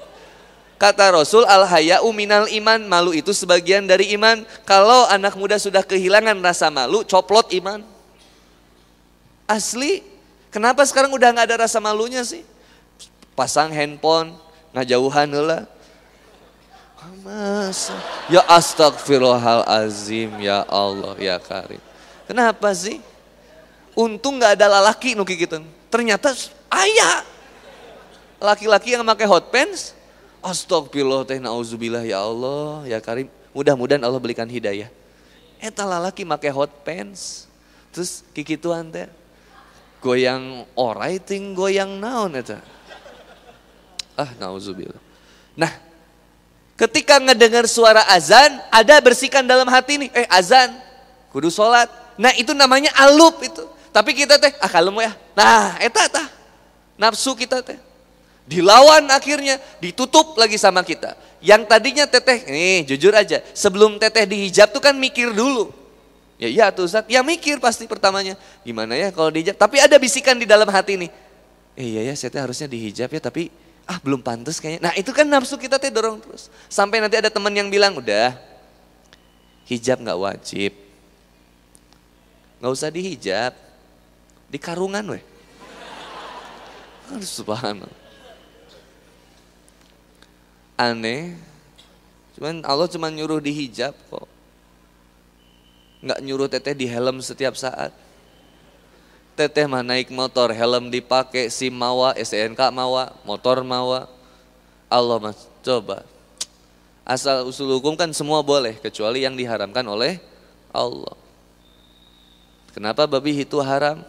Kata Rasul al haya uminal iman malu itu sebagian dari iman. Kalau anak muda sudah kehilangan rasa malu, coplot iman. Asli, kenapa sekarang udah nggak ada rasa malunya sih? Pasang handphone, ngajauhan lah. Masa? Ya astagfirullahalazim ya Allah ya Karim. Kenapa sih? Untung nggak ada lalaki nuki gitu. Ternyata ayah. Laki-laki yang pakai hot pants, astagfirullah teh nauzubillah ya Allah, ya Karim. Mudah-mudahan Allah berikan hidayah. Eta lalaki pakai hot pants. Terus kikituan teh goyang ting goyang naon eta. Ah nauzubillah. Nah, ketika ngedengar suara azan, ada bersihkan dalam hati nih, eh azan, kudu sholat. Nah itu namanya alup itu. Tapi kita teh, ah kalem ya. Nah, eta tah nafsu kita teh. Dilawan akhirnya, ditutup lagi sama kita. Yang tadinya teteh, nih jujur aja, sebelum teteh dihijab tuh kan mikir dulu. Ya iya tuh Ustaz, ya mikir pasti pertamanya. Gimana ya kalau dihijab, tapi ada bisikan di dalam hati nih. Eh iya ya, saya harusnya dihijab ya, tapi ah belum pantas kayaknya. Nah itu kan nafsu kita teh dorong terus. Sampai nanti ada teman yang bilang, udah hijab nggak wajib. Nggak usah dihijab, di karungan weh. Subhanallah. Aneh. Cuman Allah cuma nyuruh di hijab kok. Nggak nyuruh teteh di helm setiap saat. Teteh mah naik motor, helm dipakai, SIM mawa, SNK mawa, motor mawa. Allah mas, coba. Asal usul hukum kan semua boleh kecuali yang diharamkan oleh Allah. Kenapa babi itu haram?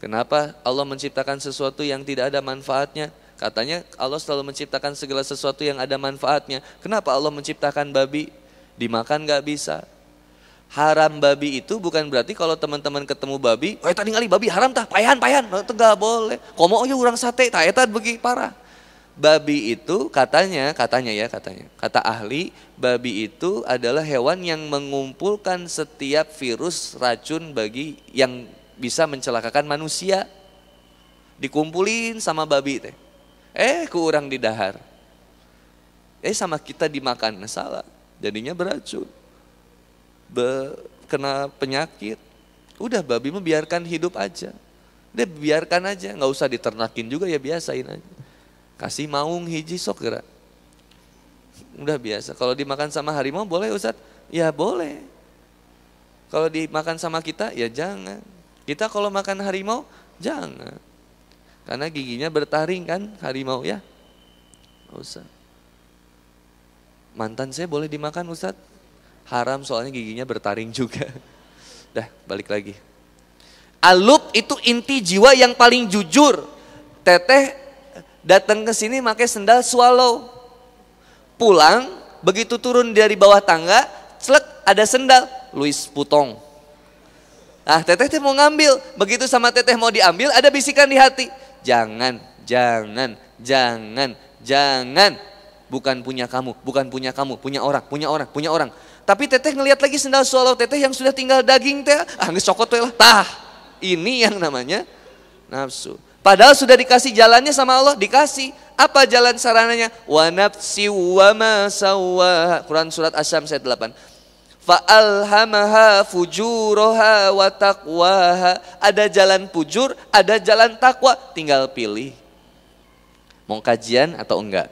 Kenapa Allah menciptakan sesuatu yang tidak ada manfaatnya? Katanya Allah selalu menciptakan segala sesuatu yang ada manfaatnya. Kenapa Allah menciptakan babi? Dimakan gak bisa. Haram babi itu bukan berarti kalau teman-teman ketemu babi, oh tadi kali babi haram tah, payan payan, itu gak boleh. Komo aja orang sate, tak eta begi parah. Babi itu katanya, katanya ya katanya, kata ahli, babi itu adalah hewan yang mengumpulkan setiap virus racun bagi yang bisa mencelakakan manusia. Dikumpulin sama babi teh. Eh, ku orang didahar. Eh sama kita dimakan, salah. Jadinya beracun be, kena penyakit. Udah babi membiarkan hidup aja. Dia biarkan aja, nggak usah diternakin juga ya biasain aja. Kasih maung hiji sok gerak. Udah biasa. Kalau dimakan sama harimau boleh Ustaz? Ya boleh. Kalau dimakan sama kita ya jangan. Kita kalau makan harimau jangan. Karena giginya bertaring kan harimau ya. Usah. Mantan saya boleh dimakan Ustadz? haram soalnya giginya bertaring juga. [LAUGHS] Dah, balik lagi. Alup itu inti jiwa yang paling jujur. Teteh datang ke sini pakai sendal swallow. Pulang, begitu turun dari bawah tangga, celek ada sendal, Louis Putong. Ah, teteh teh mau ngambil, begitu sama teteh mau diambil, ada bisikan di hati. Jangan, jangan, jangan, jangan. Bukan punya kamu, bukan punya kamu, punya orang, punya orang, punya orang. Tapi teteh ngelihat lagi sendal swallow teteh yang sudah tinggal daging teh, ah cokot lah. Tah, ini yang namanya nafsu. Padahal sudah dikasih jalannya sama Allah, dikasih. Apa jalan sarananya? Wa nafsi wa ma Quran surat Asyam ayat 8. Fa'alhamaha fujuroha wa taqwaha. Ada jalan pujur, ada jalan takwa. Tinggal pilih. Mau kajian atau enggak?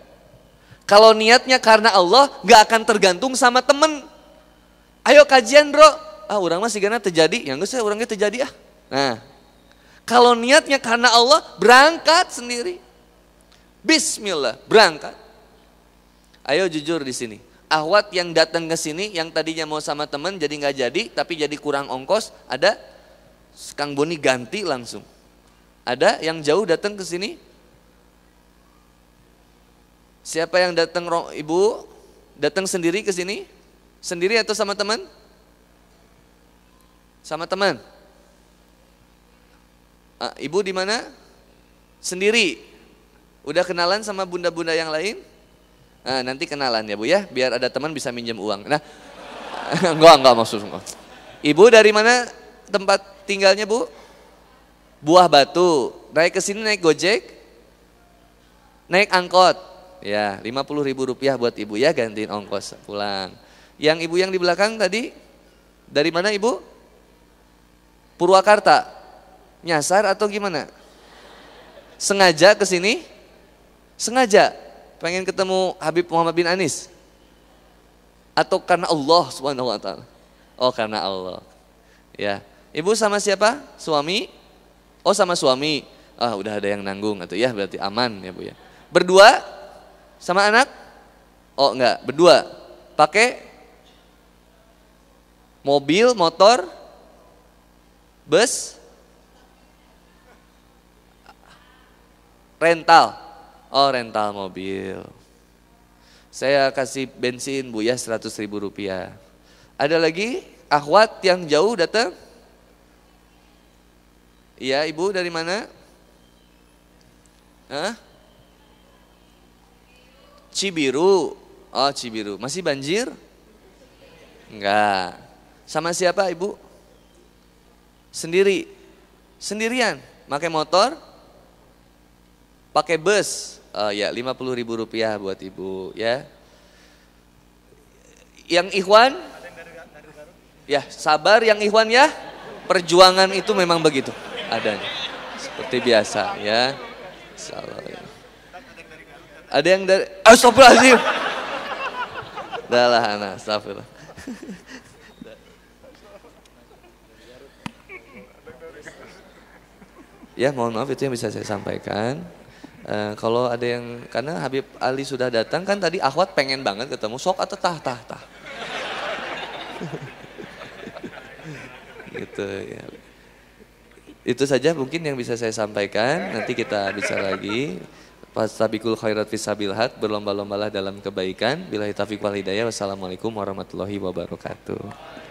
Kalau niatnya karena Allah, gak akan tergantung sama temen. Ayo kajian bro. Ah orang masih gana terjadi, yang gue saya orangnya terjadi ah. Nah, kalau niatnya karena Allah, berangkat sendiri. Bismillah, berangkat. Ayo jujur di sini. Ahwat yang datang ke sini, yang tadinya mau sama temen jadi nggak jadi, tapi jadi kurang ongkos, ada Kang Boni ganti langsung. Ada yang jauh datang ke sini? Siapa yang datang ibu? Datang sendiri ke sini? Sendiri atau sama teman? Sama teman. Ah, ibu di mana? Sendiri. Udah kenalan sama bunda-bunda yang lain? Nah, nanti kenalan ya Bu ya, biar ada teman bisa minjem uang. Nah, [LAUGHS] enggak enggak maksud enggak. Ibu dari mana tempat tinggalnya Bu? Buah Batu. Naik ke sini naik Gojek? Naik angkot. Ya, 50 ribu rupiah buat ibu ya gantiin ongkos pulang. Yang ibu yang di belakang tadi dari mana ibu? Purwakarta. Nyasar atau gimana? Sengaja ke sini? Sengaja pengen ketemu Habib Muhammad bin Anis? Atau karena Allah Subhanahu wa taala? Oh, karena Allah. Ya. Ibu sama siapa? Suami? Oh, sama suami. Ah, udah ada yang nanggung atau ya berarti aman ya, Bu ya. Berdua sama anak? Oh, enggak, berdua. Pakai mobil, motor, bus, rental. Oh rental mobil. Saya kasih bensin bu ya 100 ribu rupiah. Ada lagi akhwat yang jauh datang? Iya ibu dari mana? Hah? Cibiru. Oh Cibiru. Masih banjir? Enggak. Sama siapa ibu? Sendiri. Sendirian. Pakai motor? Pakai bus? Oh ya, 50 ribu rupiah buat ibu ya. Yang ikhwan? Ya, sabar yang ikhwan ya. Perjuangan itu memang begitu adanya. Seperti biasa ya. Salah. Ya. Ada yang dari Astagfirullahaladzim. Dah lah anak, astagfirullah. Ya mohon maaf itu yang bisa saya sampaikan. Uh, kalau ada yang karena Habib Ali sudah datang kan tadi Ahwat pengen banget ketemu sok atau tah tah tah. gitu ya. Itu saja mungkin yang bisa saya sampaikan. Nanti kita bicara lagi. Fastabikul khairat fisabilhat, berlomba-lombalah dalam kebaikan. Bila taufiq wal hidayah. Wassalamualaikum warahmatullahi wabarakatuh.